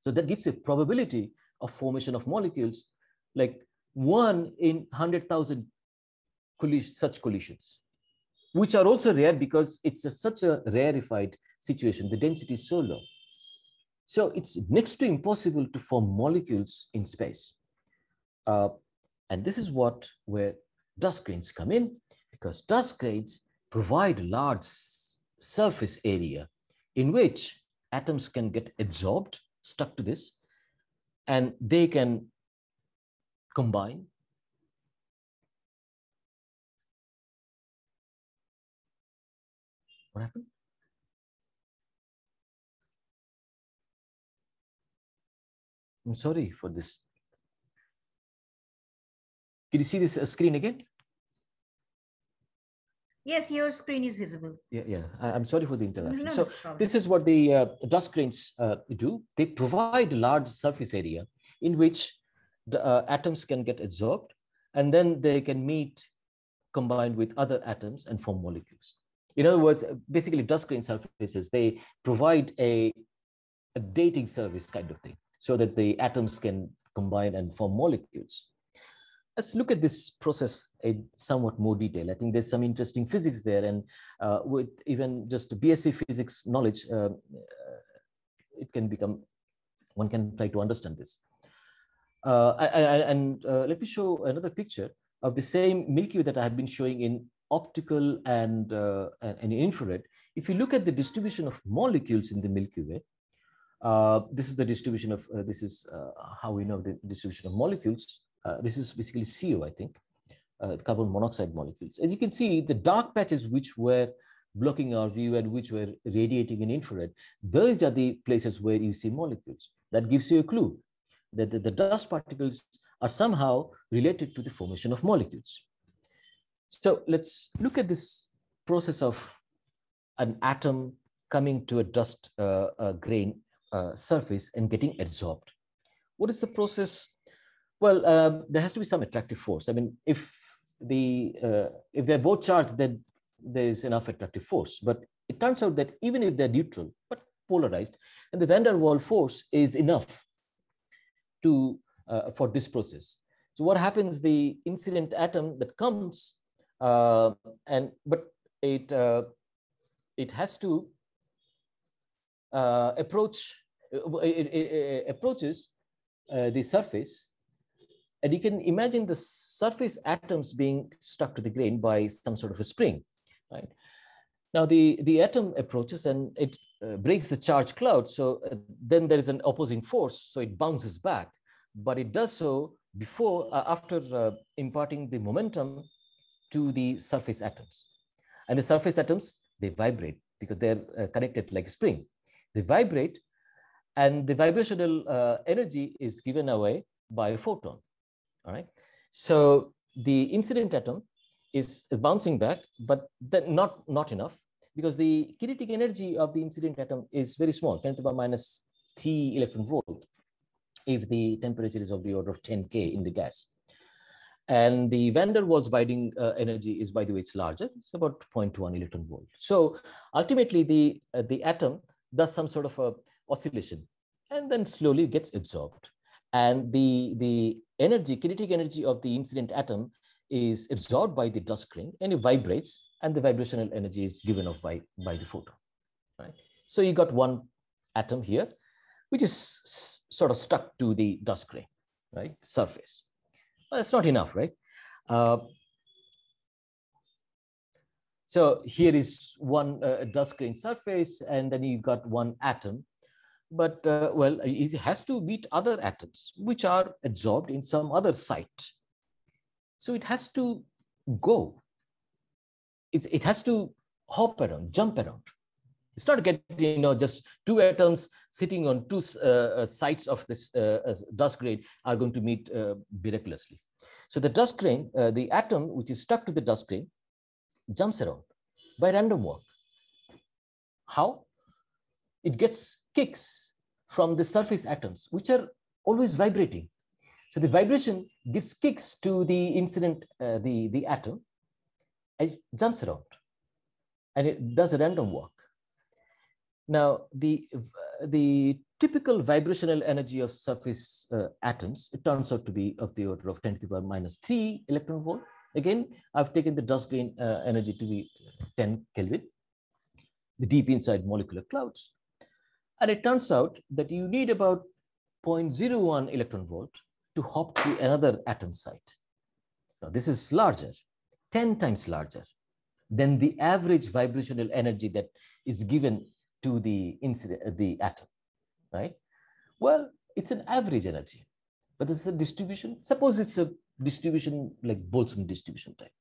So that gives you a probability of formation of molecules like one in 100,000 such collisions, which are also rare because it's a, such a rarefied situation. The density is so low. So it's next to impossible to form molecules in space. Uh, and this is what where dust grains come in because dust grains provide large surface area in which atoms can get absorbed, stuck to this, and they can combine. What happened? I'm sorry for this. Can you see this uh, screen again? Yes, your screen is visible. Yeah, yeah. I, am sorry for the interruption. No, so this is what the uh, dust grains uh, do. They provide large surface area in which the uh, atoms can get absorbed, and then they can meet combined with other atoms and form molecules. In other words, basically dust grain surfaces, they provide a, a dating service kind of thing so that the atoms can combine and form molecules. Let's look at this process in somewhat more detail. I think there's some interesting physics there, and uh, with even just BSc physics knowledge, uh, it can become, one can try to understand this. Uh, I, I, and uh, let me show another picture of the same Milky Way that I have been showing in optical and, uh, and infrared. If you look at the distribution of molecules in the Milky Way, uh, this is the distribution of, uh, this is uh, how we know the distribution of molecules. This is basically CO, I think, carbon monoxide molecules. As you can see, the dark patches which were blocking our view and which were radiating in infrared, those are the places where you see molecules. That gives you a clue that the, the dust particles are somehow related to the formation of molecules. So let's look at this process of an atom coming to a dust uh, grain uh, surface and getting adsorbed. What is the process? Well, um, there has to be some attractive force. I mean, if the uh, if they're both charged, then there's enough attractive force. But it turns out that even if they're neutral but polarized, and the van der Waals force is enough to uh, for this process. So what happens? The incident atom that comes uh, and but it uh, it has to uh, approach uh, it, it, approaches uh, the surface and you can imagine the surface atoms being stuck to the grain by some sort of a spring right now the the atom approaches and it uh, breaks the charge cloud so uh, then there is an opposing force so it bounces back. But it does so before uh, after imparting the momentum to the surface atoms. And the surface atoms they vibrate because they're connected like spring. They vibrate and the vibrational uh, energy is given away by a photon all right? So the incident atom is, is bouncing back but then not not enough because the kinetic energy of the incident atom is very small 10 to the power minus 3 electron volt if the temperature is of the order of 10k in the gas. And the van der Waals binding uh, energy is by the way it's larger. It's about 0.1 electron volt. So ultimately the uh, the atom does some sort of a oscillation and then slowly gets absorbed. And the, the energy, kinetic energy of the incident atom is absorbed by the dust grain and it vibrates and the vibrational energy is given off by, by the photon. Right? So you got one atom here, which is sort of stuck to the dust grain, right? Surface. Well, that's not enough, right? Uh, so here is one uh, dust grain surface, and then you've got one atom. But uh, well, it has to meet other atoms, which are absorbed in some other site. So it has to go. It, it has to hop around, jump around. It's not getting, you know, just two atoms sitting on two uh, uh sites of this uh, dust grain are going to meet uh, miraculously. So the dust grain, the atom which is stuck to the dust grain, jumps around by random walk. How? It gets kicks from the surface atoms, which are always vibrating. So the vibration gives kicks to the incident, uh, the, the atom, and it jumps around and it does a random walk. Now, the, the typical vibrational energy of surface uh, atoms, it turns out to be of the order of 10 to the power minus 3 electron volt. Again, I've taken the dust grain uh, energy to be 10 Kelvin, the deep inside molecular clouds. And it turns out that you need about 0.01 electron volt to hop to another atom site. Now, this is larger, 10 times larger than the average vibrational energy that is given to the incident, uh, the atom, right? Well, it's an average energy, but this is a distribution. Suppose it's a distribution like Boltzmann distribution type.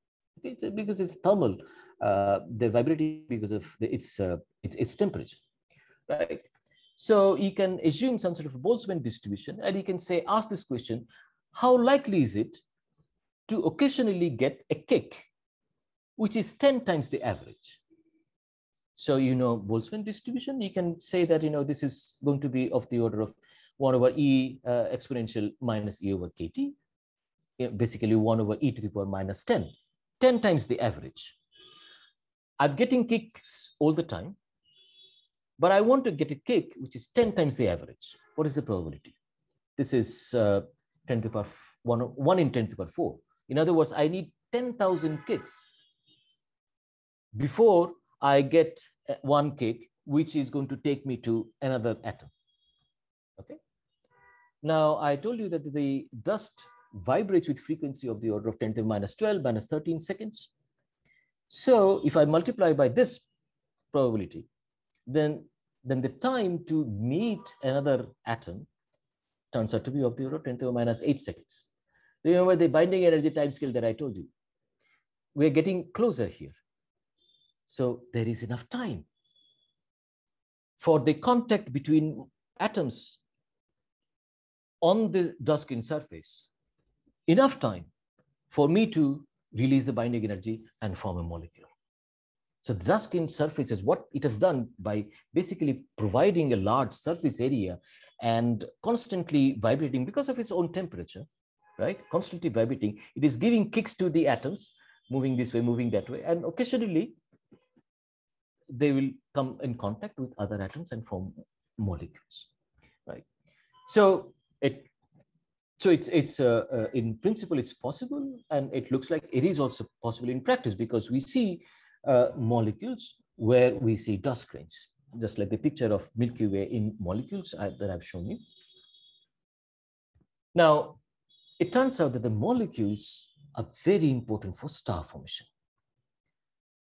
It's because it's thermal. Uh, they're vibrating because of the, its, uh, its, its temperature, right? So you can assume some sort of Boltzmann distribution, and you can say, ask this question: How likely is it to occasionally get a kick, which is 10 times the average? So you know Boltzmann distribution, you can say that you know this is going to be of the order of 1 over e uh, exponential minus e over kt, basically 1 over e to the power minus 10, 10 times the average. I'm getting kicks all the time, but I want to get a kick which is 10 times the average. What is the probability? This is uh, 10 to the power 1, 1 in 10 to the power 4. In other words, I need 10,000 kicks before I get one kick, which is going to take me to another atom. Okay. Now, I told you that the dust vibrates with frequency of the order of 10 to the minus 12 minus 13 seconds. So if I multiply by this probability, then, then the time to meet another atom turns out to be of the order of 10 to the minus 8 seconds. Remember the binding energy time scale that I told you. We're getting closer here. So there is enough time for the contact between atoms on the dust grain surface enough time for me to release the binding energy and form a molecule. So the dust surface is what it has done by basically providing a large surface area and constantly vibrating because of its own temperature, right? Constantly vibrating. It is giving kicks to the atoms, moving this way, moving that way. And occasionally, they will come in contact with other atoms and form molecules, right? So it, so it's it's uh, uh, in principle it's possible, and it looks like it is also possible in practice because we see uh, molecules where we see dust grains, just like the picture of Milky Way in molecules uh, that I've shown you. Now, it turns out that the molecules are very important for star formation.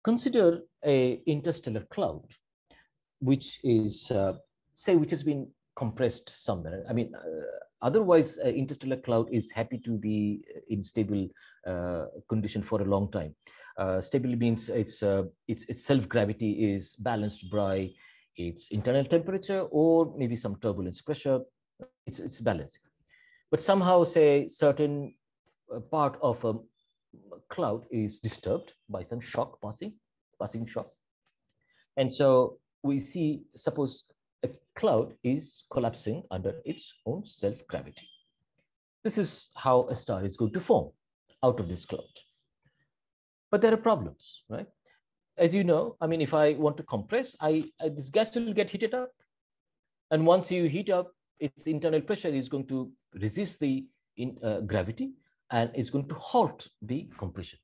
Consider a interstellar cloud, which is, uh, say, which has been compressed somewhere. I mean, uh, otherwise, uh, interstellar cloud is happy to be in stable uh, condition for a long time. Uh, means its, uh, its, its self-gravity is balanced by its internal temperature or maybe some turbulence pressure. It's, it's balanced. But somehow, say, certain uh, part of a cloud is disturbed by some shock passing, passing shock. And so we see, suppose a cloud is collapsing under its own self-gravity. This is how a star is going to form out of this cloud. But there are problems, right? As you know, I mean, if I want to compress, I, I this gas will get heated up. And once you heat up, its internal pressure is going to resist the in, uh, gravity and it's going to halt the compression.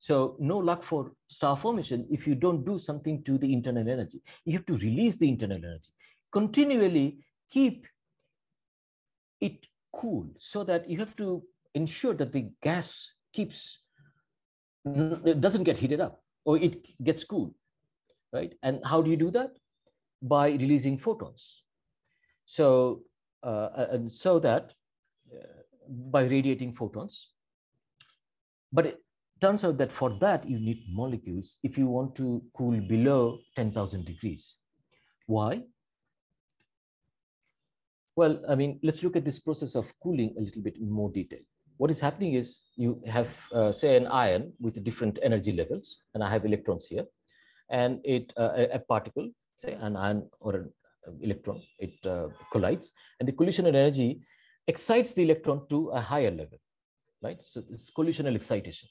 So no luck for star formation if you don't do something to the internal energy. You have to release the internal energy. Continually keep it cool so that you have to ensure that the gas keeps it doesn't get heated up or it gets cool, right? And how do you do that? By releasing photons. So, uh, and so that uh, by radiating photons. But it turns out that for that, you need molecules if you want to cool below 10,000 degrees. Why? Well, I mean, let's look at this process of cooling a little bit in more detail what is happening is you have, uh, say, an ion with different energy levels, and I have electrons here, and it uh, a, particle, say an ion or an electron, it uh, collides, and the collisional energy excites the electron to a higher level, right? So it's collisional excitation.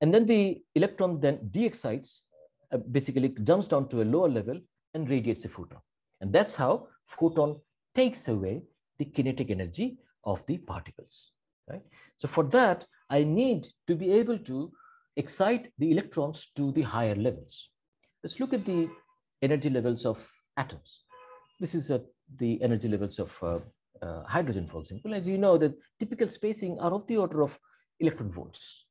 And then the electron then de-excites, uh, basically jumps down to a lower level and radiates a photon. And that's how photon takes away the kinetic energy of the particles, right? So for that, I need to be able to excite the electrons to the higher levels. Let's look at the energy levels of atoms. This is uh, the energy levels of uh, uh, hydrogen, for example. As you know, the typical spacing are of the order of electron volts,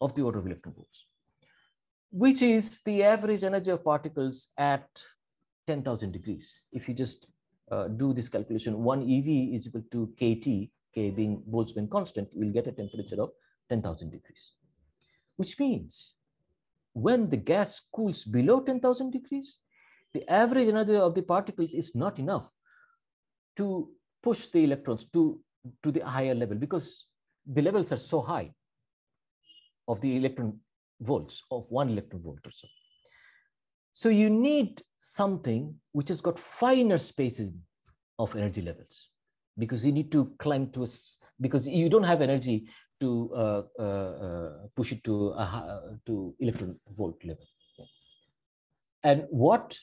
of the order of electron volts, which is the average energy of particles at 10,000 degrees. If you just uh, do this calculation, one EV is equal to KT, K being Boltzmann constant, we'll get a temperature of 10,000 degrees, which means when the gas cools below 10,000 degrees, the average energy of the particles is not enough to push the electrons to, to the higher level because the levels are so high of the electron volts of one electron volt or so. So you need something which has got finer spaces of energy levels because you need to climb to a, because you don't have energy to uh, uh, uh, push it to a, to electron volt level. And what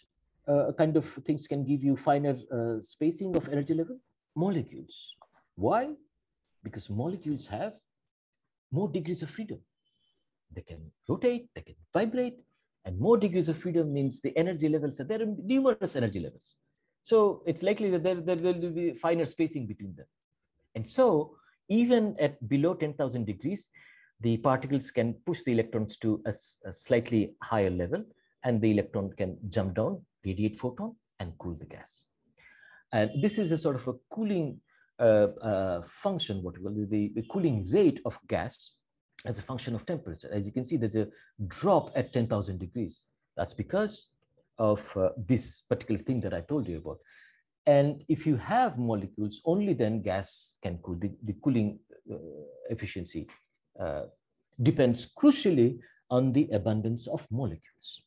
uh, kind of things can give you finer uh, spacing of energy level? Molecules. Why? Because molecules have more degrees of freedom. They can rotate, they can vibrate, and more degrees of freedom means the energy levels, there are numerous energy levels. So it's likely that there, there, there will be finer spacing between them. And so even at below 10,000 degrees, the particles can push the electrons to a, a, slightly higher level and the electron can jump down, radiate photon and cool the gas. And this is a sort of a cooling uh, uh, function, what we call the, the cooling rate of gas as a function of temperature. As you can see, there's a drop at 10,000 degrees. That's because of uh, this particular thing that I told you about. And if you have molecules, only then gas can cool. The, the cooling uh, efficiency uh, depends crucially on the abundance of molecules.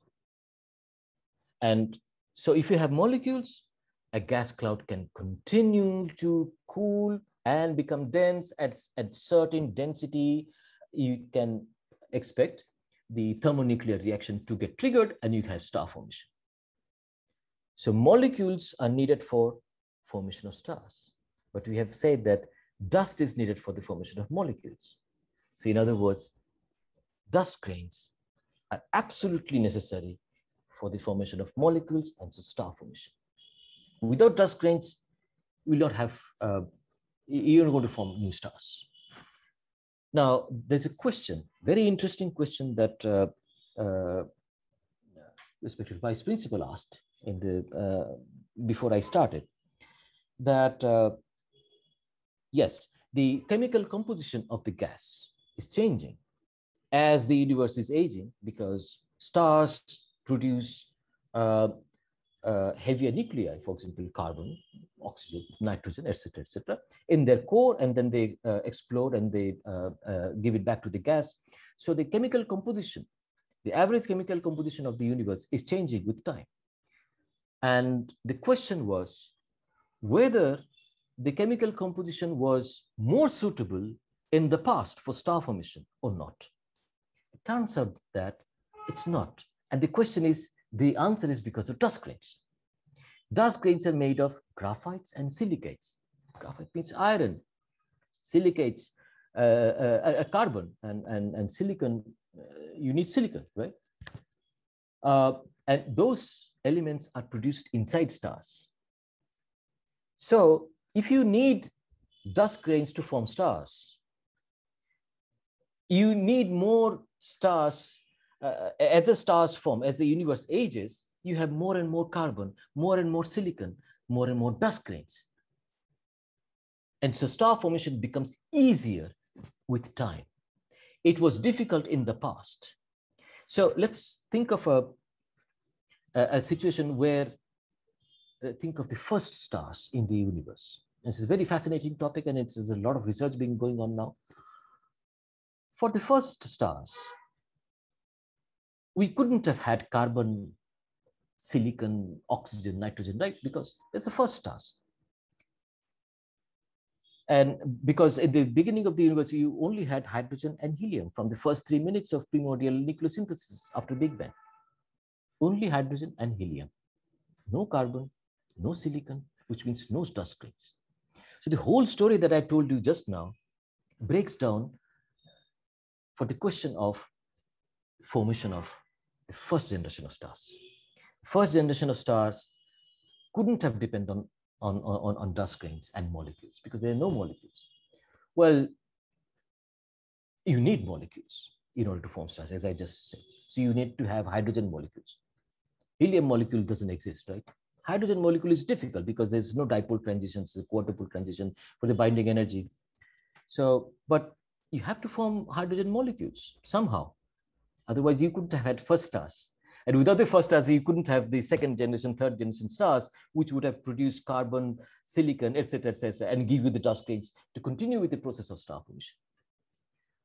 And so if you have molecules, a gas cloud can continue to cool and become dense at, at certain density. You can expect the thermonuclear reaction to get triggered and you have star formation. So molecules are needed for formation of stars. But we have said that dust is needed for the formation of molecules. So in other words, dust grains are absolutely necessary for the formation of molecules and so star formation. Without dust grains, we will not have, uh, you're going to form new stars. Now, there's a question, very interesting question that uh, uh, respected vice principal asked in the uh, before I started, that uh, yes, the chemical composition of the gas is changing as the universe is aging because stars produce uh, uh, heavier nuclei, for example, carbon, oxygen, nitrogen, etc., etc., in their core, and then they uh, explode and they uh, give it back to the gas. So the chemical composition, the average chemical composition of the universe is changing with time. And the question was whether the chemical composition was more suitable in the past for star formation or not. It turns out that it's not. And the question is, the answer is because of dust grains. Dust grains are made of graphites and silicates. Graphite means iron. Silicates, uh, uh, carbon and, and, and silicon, uh, you need silicon, right? Uh, and those elements are produced inside stars. So if you need dust grains to form stars, you need more stars uh, as the stars form, as the universe ages, you have more and more carbon, more and more silicon, more and more dust grains. And so star formation becomes easier with time. It was difficult in the past. So let's think of a, a, situation where, uh, think of the first stars in the universe. This is a very fascinating topic and it's, there's a lot of research being going on now. For the first stars, we couldn't have had carbon, silicon, oxygen, nitrogen, right? Because it's the first stars. And because at the beginning of the universe, you only had hydrogen and helium from the first three minutes of primordial nucleosynthesis after Big Bang. Only hydrogen and helium. No carbon, no silicon, which means no dust grains. So the whole story that I told you just now breaks down for the question of formation of the first generation of stars. First generation of stars couldn't have depended on, on, on, on dust grains and molecules because there are no molecules. Well, you need molecules in order to form stars, as I just said. So you need to have hydrogen molecules. Helium molecule doesn't exist, right? Hydrogen molecule is difficult because there's no dipole transition, it's a quadrupole transition for the binding energy. So, but you have to form hydrogen molecules somehow. Otherwise, you couldn't have had first stars. And without the first stars, you couldn't have the second generation, third generation stars, which would have produced carbon, silicon, etc., etc., and give you the dust grains to continue with the process of star formation.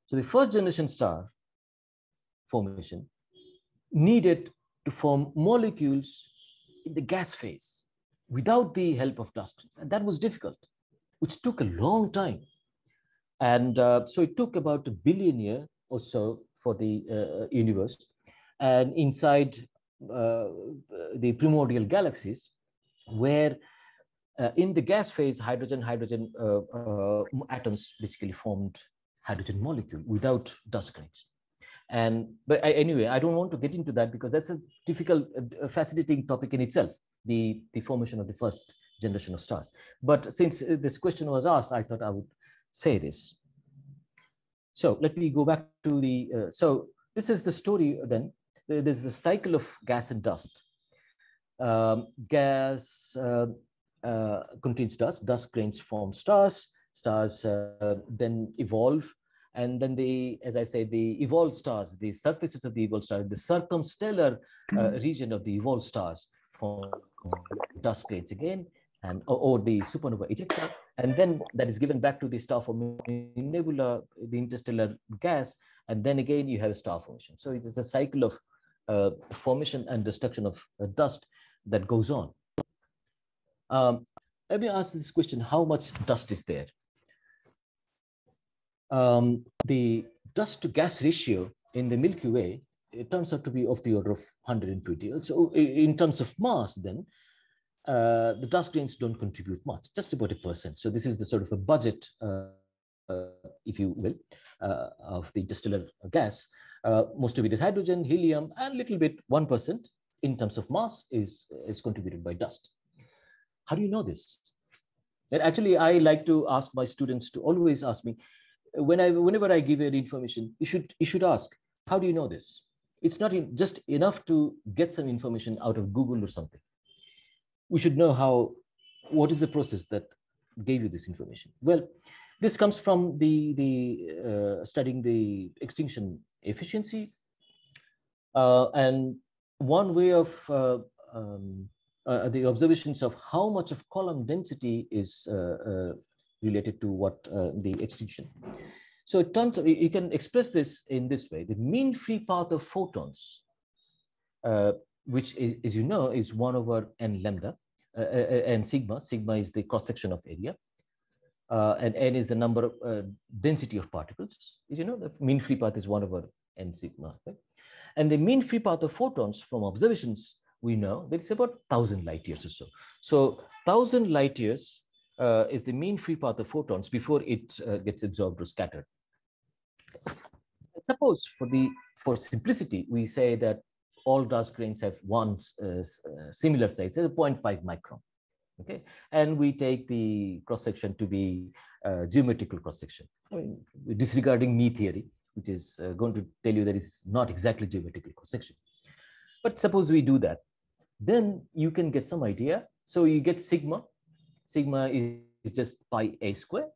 So the first generation star formation needed to form molecules in the gas phase without the help of dust. And that was difficult, which took a long time. And uh, so it took about a billion year or so for the uh, universe. And inside uh, the primordial galaxies, where uh, in the gas phase, hydrogen hydrogen atoms basically formed hydrogen molecule without dust grains and but I, anyway i don't want to get into that because that's a difficult uh, fascinating topic in itself the the formation of the first generation of stars. But since this question was asked i thought i would say this. So let me go back to the, uh, so this is the story then. There's the cycle of gas and dust. Um, gas uh, uh, contains dust, dust grains form stars, stars uh, then evolve, and then the, as I say, the evolved stars, the surfaces of the evolved stars, the circumstellar uh, region of the evolved stars form dust grains again, and or, or, the supernova ejecta, and then that is given back to the star formation nebula, the interstellar gas, and then again you have a star formation. So it is a cycle of uh, formation and destruction of uh, dust that goes on. Um, let me ask this question, how much dust is there? Um, the dust to gas ratio in the Milky Way, it turns out to be of the order of 120. So in terms of mass then, uh, the dust grains don't contribute much, just about a percent. So this is the sort of a budget, uh, uh, if you will, uh, of the interstellar gas. Uh, most of it is hydrogen, helium, and a little bit, 1% in terms of mass is, is contributed by dust. How do you know this? And actually, I like to ask my students to always ask me, when I, whenever I give an information, you should, you should ask, how do you know this? It's not just enough to get some information out of Google or something. We should know how, what is the process that gave you this information? Well, this comes from the, the uh, studying the extinction efficiency. Uh, and one way of uh, um, uh, the observations of how much of column density is uh, uh, related to what uh, the extinction. So it turns you can express this in this way. The mean free path of photons, uh, which is, as you know, is one over n lambda, uh, and sigma. Sigma is the cross-section of area. Uh, and n is the number of uh, density of particles. As You know, the mean free path is one over n sigma. Right? And the mean free path of photons from observations we know that it's about 1,000 light years or so. So 1,000 light years uh, is the mean free path of photons before it uh, gets absorbed or scattered. Suppose for the for simplicity, we say that all dust grains have one uh, uh similar size, say 0.5 micron. Okay, and we take the cross section to be uh, geometrical cross section. I mean, disregarding Mie theory, which is uh, going to tell you that it's not exactly geometrical cross section. But suppose we do that, then you can get some idea. So you get sigma. Sigma is just pi a square.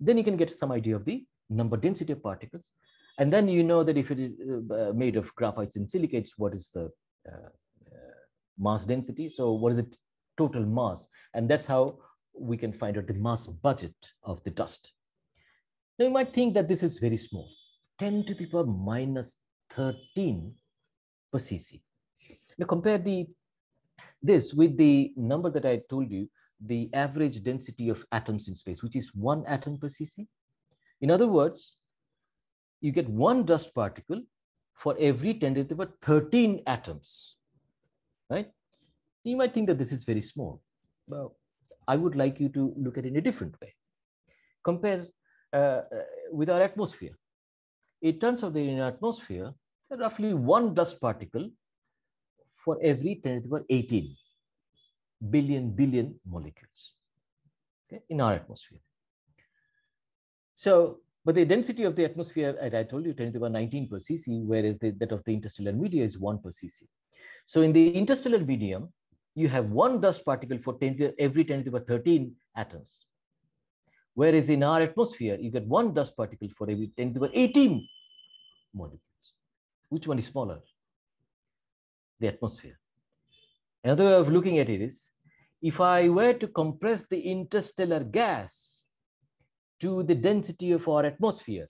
Then you can get some idea of the number density of particles. And then you know that if it is uh, made of graphites and silicates, what is the uh, uh, mass density? So what is the total mass? And that's how we can find out the mass budget of the dust. Now you might think that this is very small, 10 to the power minus 13 per cc. Now compare the this with the number that I told you, the average density of atoms in space, which is one atom per cc. In other words, you get one dust particle for every 10 to the power 13 atoms, right? You might think that this is very small. Well, I would like you to look at it in a different way. Compare uh, uh with our atmosphere. It turns out that in our atmosphere, roughly one dust particle for every 10 to the power 18 billion billion molecules okay, in our atmosphere. So, but the density of the atmosphere, as I told you, 10 to the power 19 per cc, whereas the, that of the interstellar media is 1 per cc. So in the interstellar medium, you have one dust particle for 10 to, every 10 to the power 13 atoms. Whereas in our atmosphere, you get one dust particle for every 10 to the power 18 molecules. Which one is smaller? the atmosphere. Another way of looking at it is, if I were to compress the interstellar gas to the density of our atmosphere,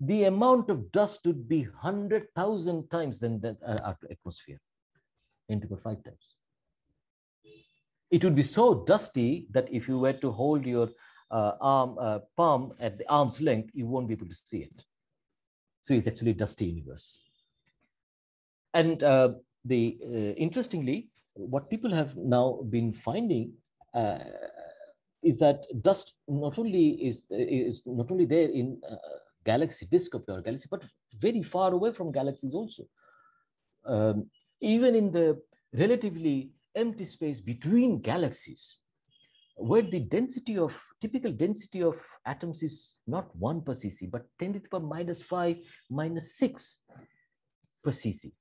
the amount of dust would be 100,000 times than that uh, our atmosphere, 10 to the five times. It would be so dusty that if you were to hold your uh, arm, uh, palm at the arm's length, you won't be able to see it. So it's actually a dusty universe. And uh, the uh, interestingly, what people have now been finding uh, is that dust not only is is not only there in uh, galaxy disk of your galaxy, but very far away from galaxies also. Um, even in the relatively empty space between galaxies, where the density of typical density of atoms is not 1 per cc but 10 to the power minus 5 minus 6 per cc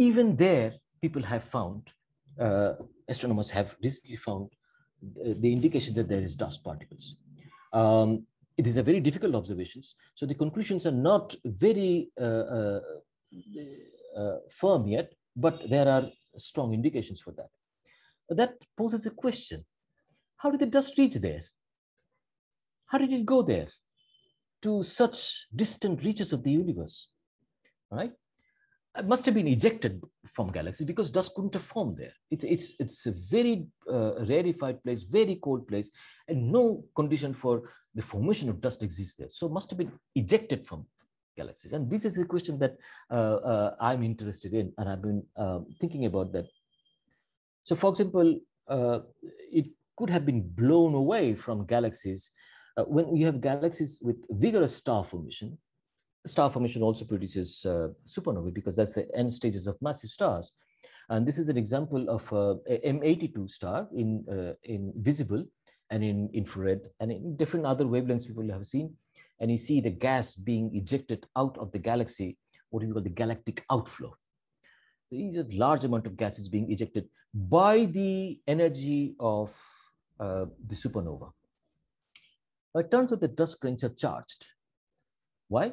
even there, people have found, uh, astronomers have recently found the, the indication that there is dust particles. Um, it is a very difficult observations. So the conclusions are not very uh, uh, uh, firm yet, but there are strong indications for that. that poses a question. How did the dust reach there? How did it go there to such distant reaches of the universe? Right? It must have been ejected from galaxies because dust couldn't have formed there. It's, it's, it's a very uh, rarefied place, very cold place, and no condition for the formation of dust exists there. So must have been ejected from galaxies. And this is a question that uh, uh, I'm interested in, and I've been uh, thinking about that. So for example, uh, it could have been blown away from galaxies. Uh, when you have galaxies with vigorous star formation, star formation also produces uh, supernovae because that's the end stages of massive stars. And this is an example of uh, a M82 star in, uh, in visible and in infrared and in different other wavelengths people have seen. And you see the gas being ejected out of the galaxy, what we call the galactic outflow. These are large amount of gases being ejected by the energy of uh, the supernova. It turns out the dust grains are charged. Why?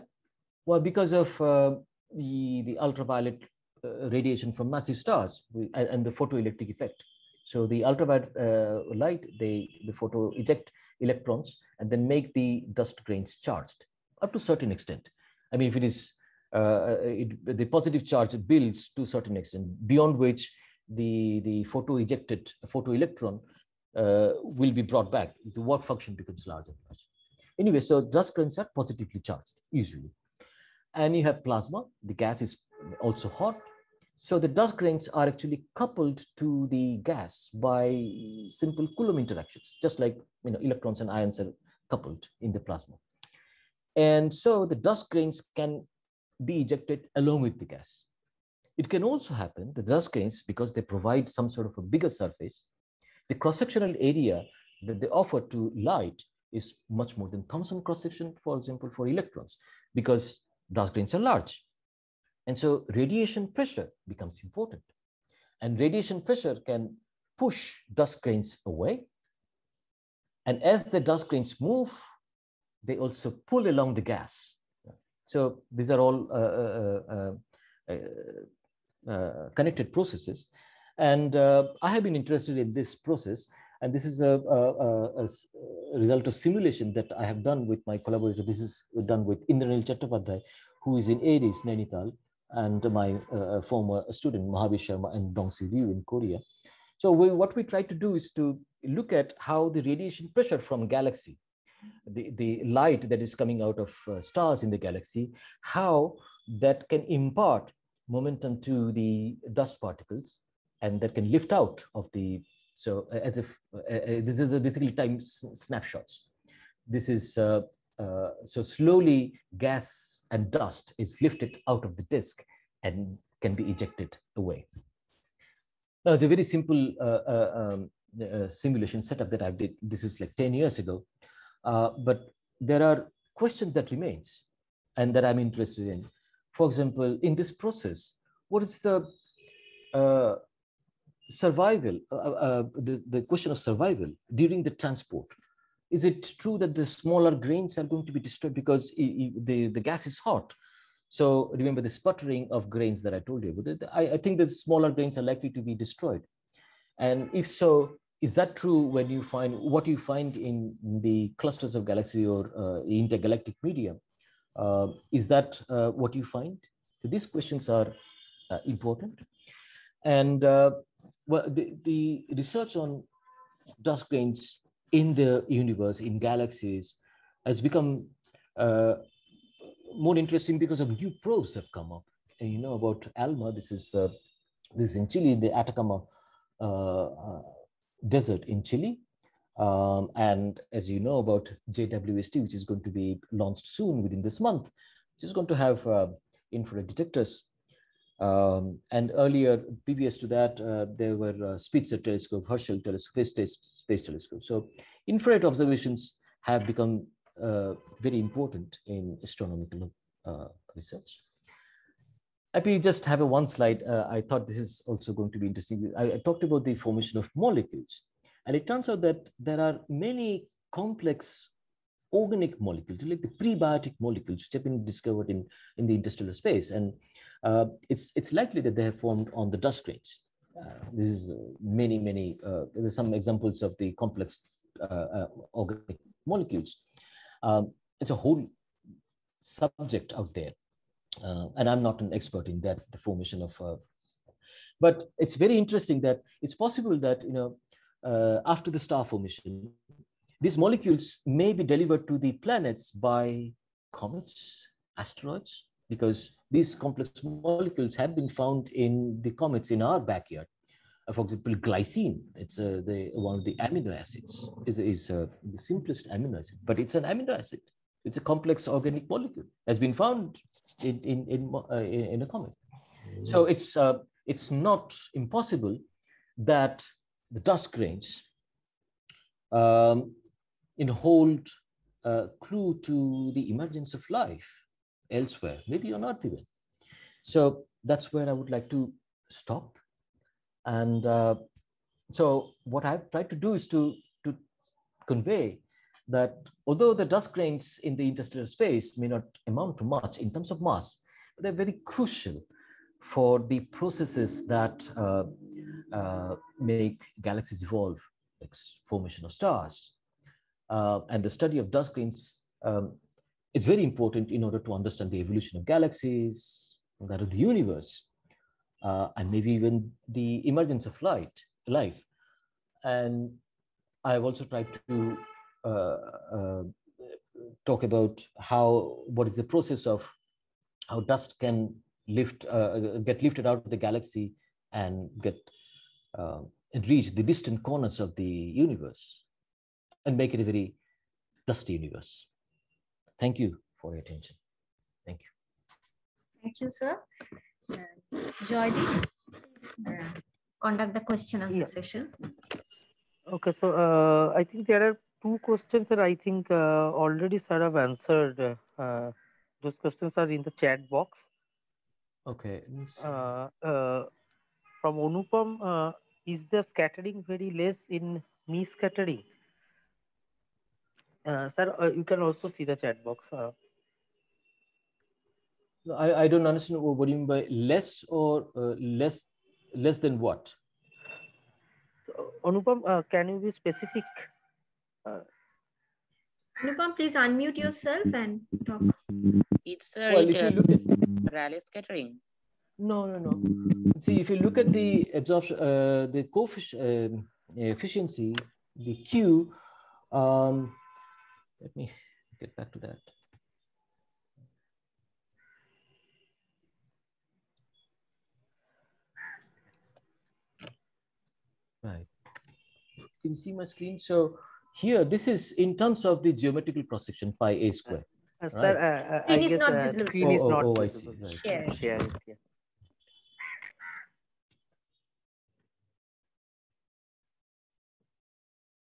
Well, because of uh, the, the ultraviolet uh, radiation from massive stars and, the photoelectric effect. So the ultraviolet uh, light, they the photo eject electrons and then make the dust grains charged up to a certain extent. I mean, if it is uh, it, the positive charge builds to a certain extent, beyond which the the photo ejected photo electron uh, will be brought back. The work function becomes larger. Anyway, so dust grains are positively charged usually and you have plasma. The gas is also hot. So the dust grains are actually coupled to the gas by simple Coulomb interactions, just like you know electrons and ions are coupled in the plasma. And so the dust grains can be ejected along with the gas. It can also happen, the dust grains, because they provide some sort of a bigger surface, the cross-sectional area that they offer to light is much more than Thomson cross-section, for example, for electrons, because dust grains are large. And so radiation pressure becomes important. And radiation pressure can push dust grains away. And as the dust grains move, they also pull along the gas. So these are all uh, uh, uh, uh connected processes. And uh, I have been interested in this process. And this is a, a, a, result of simulation that I have done with my collaborator. This is done with Indranil Chattopadhyay, who is in ARIES, Nainital, and my uh, former student, Mahavir Sharma and Dongsu Ryu in Korea. So we, what we try to do is to look at how the radiation pressure from galaxy, the, the light that is coming out of uh, stars in the galaxy, how that can impart momentum to the dust particles and that can lift out of the, so uh, as if, uh, uh, this is basically time snapshots. This is uh, uh, so slowly gas and dust is lifted out of the disk and can be ejected away. Now it's a very simple uh, uh, um, uh, simulation setup that I did. This is like 10 years ago, uh, but there are questions that remains and that I'm interested in. For example, in this process, what is the survival, the, the question of survival during the transport? is it true that the smaller grains are going to be destroyed because the, the gas is hot? So remember the sputtering of grains that I told you. I, I think the smaller grains are likely to be destroyed. And if so, is that true when you find what you find in the clusters of galaxy or uh, intergalactic medium? Uh, is that uh, what you find? So these questions are uh, important. And uh, well, the, the research on dust grains in the universe, in galaxies, has become uh, more interesting because of new probes have come up. And you know about ALMA, this is, uh, this is in Chile, the Atacama uh, desert in Chile. Um, and as you know about JWST, which is going to be launched soon within this month, which is going to have uh, infrared detectors um, and earlier, previous to that, uh, there were uh, Spitzer telescope, Herschel telescope, space, space telescope. So infrared observations have become uh, very important in astronomical uh, research. Me just have a one slide. Uh, I thought this is also going to be interesting. I, I talked about the formation of molecules. And it turns out that there are many complex organic molecules, like the prebiotic molecules, which have been discovered in, in the interstellar space. And uh, it's, it's likely that they have formed on the dust grains. this is many, many, there's some examples of the complex organic molecules. Um, it's a whole subject out there. Uh, and I'm not an expert in that, the formation of, uh, but it's very interesting that it's possible that, you know, uh, after the star formation, these molecules may be delivered to the planets by comets, asteroids, because these complex molecules have been found in the comets in our backyard. Uh, for example, glycine, it's uh, the, one of the amino acids, is, is uh, the simplest amino acid, but it's an amino acid. It's a complex organic molecule, has been found in, in, in, uh, in, a comet. So it's, uh, it's not impossible that the dust grains um, hold a clue to the emergence of life elsewhere, maybe you're not even. So that's where I would like to stop. And uh, so what I've tried to do is to, to convey that although the dust grains in the interstellar space may not amount to much in terms of mass, they're very crucial for the processes that uh, uh, make galaxies evolve, like formation of stars. Uh, and the study of dust grains um, is very important in order to understand the evolution of galaxies, that of the universe, uh, and maybe even the emergence of light, life. And I've also tried to uh, uh, talk about how, what is the process of how dust can lift, uh, get lifted out of the galaxy and get uh, and reach the distant corners of the universe and make it a very dusty universe. Thank you for your attention. Thank you. Thank you, sir. Uh, Joydeep, please uh, conduct the question answer yeah. session. Okay, so uh, I think there are two questions that I think uh, already sir have answered. Uh, those questions are in the chat box. Okay. Uh, uh, from Anupam, uh, is the scattering very less in Mie scattering? Uh, sir, uh, you can also see the chat box. Uh. I, I don't understand what do you mean by less or uh, less less than what? So, Anupam, uh, can you be specific? Uh, Anupam, please unmute yourself and talk. It's a well, at... Rayleigh scattering. No, no, no. See, if you look at the absorption, uh, the coefficient uh, efficiency, the Q, um, let me get back to that. Right. You Can you see my screen? So here, this is in terms of the geometrical cross section pi a square. Uh, right? Sir, uh, uh, I guess, not uh, visible. Screen oh, is oh, not oh, visible. I see. Right. Yeah. yeah.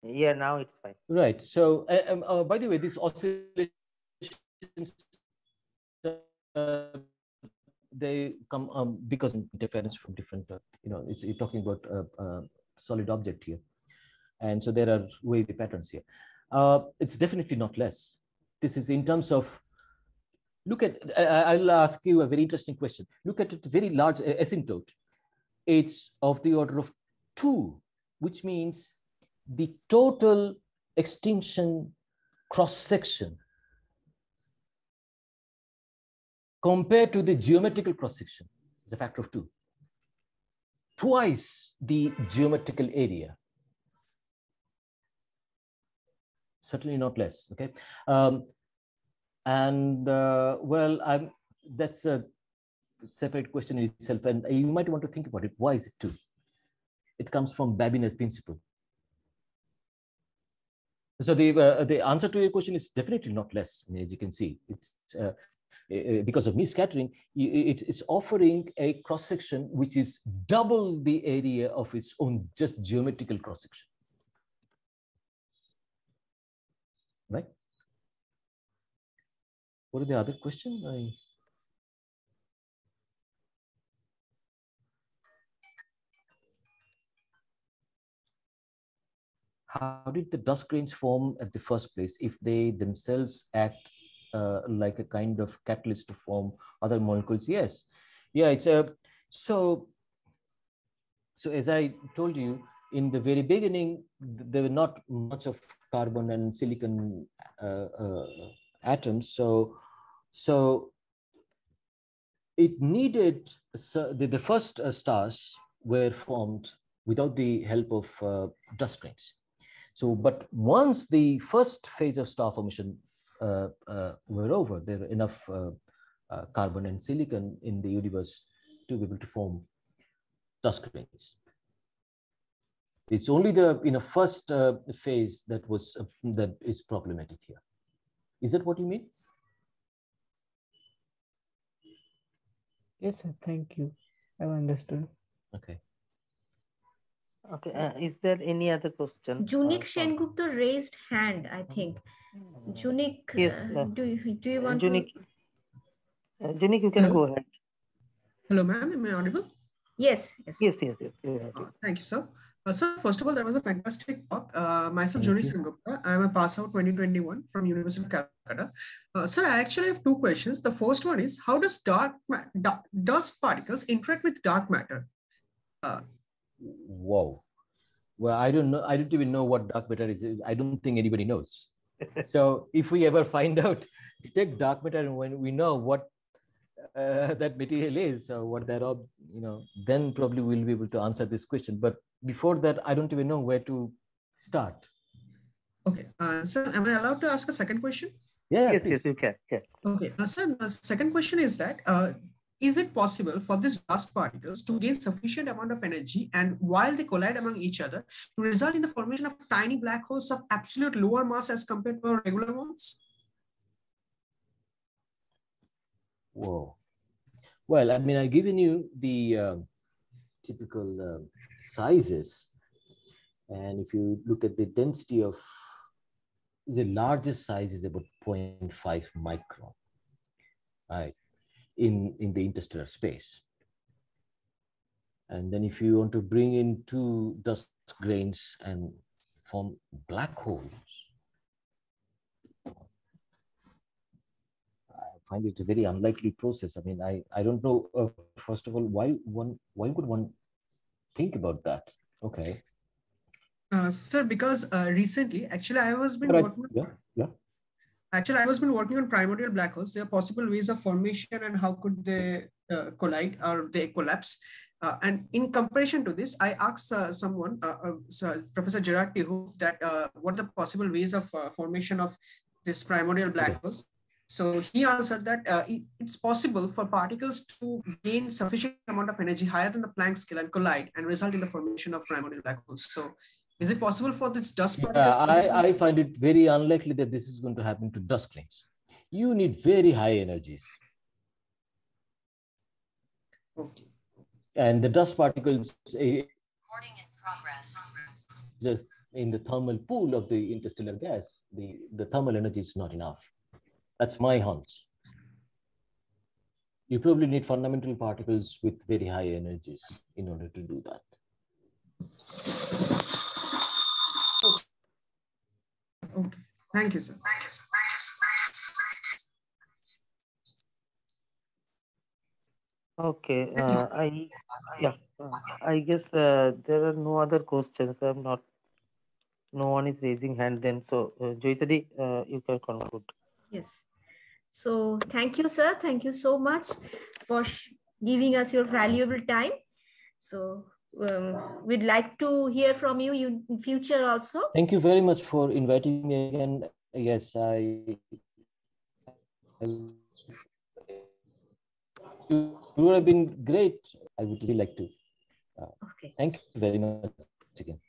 Yeah, now it's fine. Right. So, uh, um, uh, by the way, these oscillations uh, they come um, because of interference from different. Uh, you know, it's you're talking about a, a, solid object here, and so there are wavy patterns here. Uh, it's definitely not less. This is in terms of. Look at. I'll ask you a very interesting question. Look at it. very large asymptote. It's of the order of two, which means the total extinction cross section compared to the geometrical cross section is a factor of two. Twice the geometrical area. Certainly not less, okay? Um, and uh, well, I'm, that's a separate question in itself. And you might want to think about it. Why is it two? It comes from Babinet principle. So the uh, the answer to your question is definitely not less. As you can see, it's uh, because of Mie scattering, it, it's offering a cross section which is double the area of its own just geometrical cross section. Right? What are the other questions? I how did the dust grains form at the first place if they themselves act uh, like a kind of catalyst to form other molecules yes yeah it's a so so as I told you, in the very beginning, there were not much of carbon and silicon uh, uh, atoms. So, so it needed so the, the first uh, stars were formed without the help of uh, dust grains. So, but once the first phase of star formation uh, uh, were over, there were enough carbon and silicon in the universe to be able to form dust grains. It's only the you know first uh, phase that was uh, that is problematic here. Is that what you mean? Yes, sir. Thank you. I've understood. Okay. Okay. Uh, is there any other question? Junik uh, Sengupta raised hand, I think. Junik, yes, uh, do, you, do you want Junik, to? Uh, Junik, you can Hello? go ahead. Hello, ma'am. Am I audible? Yes, yes. Yes, yes, yes. Uh, thank you, sir. Uh, so first of all, that was a fantastic talk. Uh, myself, Thank Joni you. I'm a pass out 2021 from University of Calcutta. Uh, sir, I actually have two questions. The first one is, how does dark ma- da- dust particles interact with dark matter? Whoa. Well, I don't know. I don't even know what dark matter is. I don't think anybody knows. so if we ever find out, detect dark matter, and when we know what uh, that material is or what that, ob- you know, then probably we'll be able to answer this question. But before that, I don't even know where to start. okay. Uh, sir, am I allowed to ask a second question? Yeah, yes, please. yes, you can. Yeah. Okay. Uh, sir, the second question is that, uh, is it possible for these dust particles to gain sufficient amount of energy and while they collide among each other to result in the formation of tiny black holes of absolute lower mass as compared to our regular ones? Whoa. Well, I mean, I've given you the um typical um sizes. And if you look at the density of the largest size is about 0.5 micron, right, in, in the interstellar space. And then if you want to bring in two dust grains and form black holes, I find it a very unlikely process. I mean, I, I don't know, uh, first of all, why one why would one think about that? Okay. Uh, sir, because uh, recently, actually, I was been I- working. yeah, yeah. Actually, I was been working on primordial black holes. There are possible ways of formation and how could they uh, collide or they collapse. Uh, and in comparison to this, I asked uh, someone, uh, uh, so Professor Gerard 't Hooft, that uh, what are the possible ways of uh, formation of this primordial black holes. So he answered that uh, it- it's possible for particles to gain sufficient amount of energy higher than the Planck scale and collide and result in the formation of primordial black holes. So is it possible for this dust? Yeah, I, I find it very unlikely that this is going to happen to dust grains. You need very high energies. Okay. And the dust particles eh, just in the thermal pool of the interstellar gas, the, the thermal energy is not enough. That's my hunch. You probably need fundamental particles with very high energies in order to do that. Okay. Thank you, sir. Thank you, sir. Okay. Uh, I yeah. uh, I guess uh, there are no other questions. I'm not. No one is raising hand. Then so uh, Joyitadi, uh, you can conclude. Yes. So thank you, sir. Thank you so much for giving us your valuable time. So um, we'd like to hear from you you- in future also. Thank you very much for inviting me again. Yes, I. I- You you would have been great. I would really like to. Okay. Thank you very much again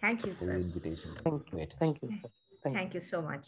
Thank you, for your sir. invitation. Thank you. Thank you, sir. Thank you. Thank you so much.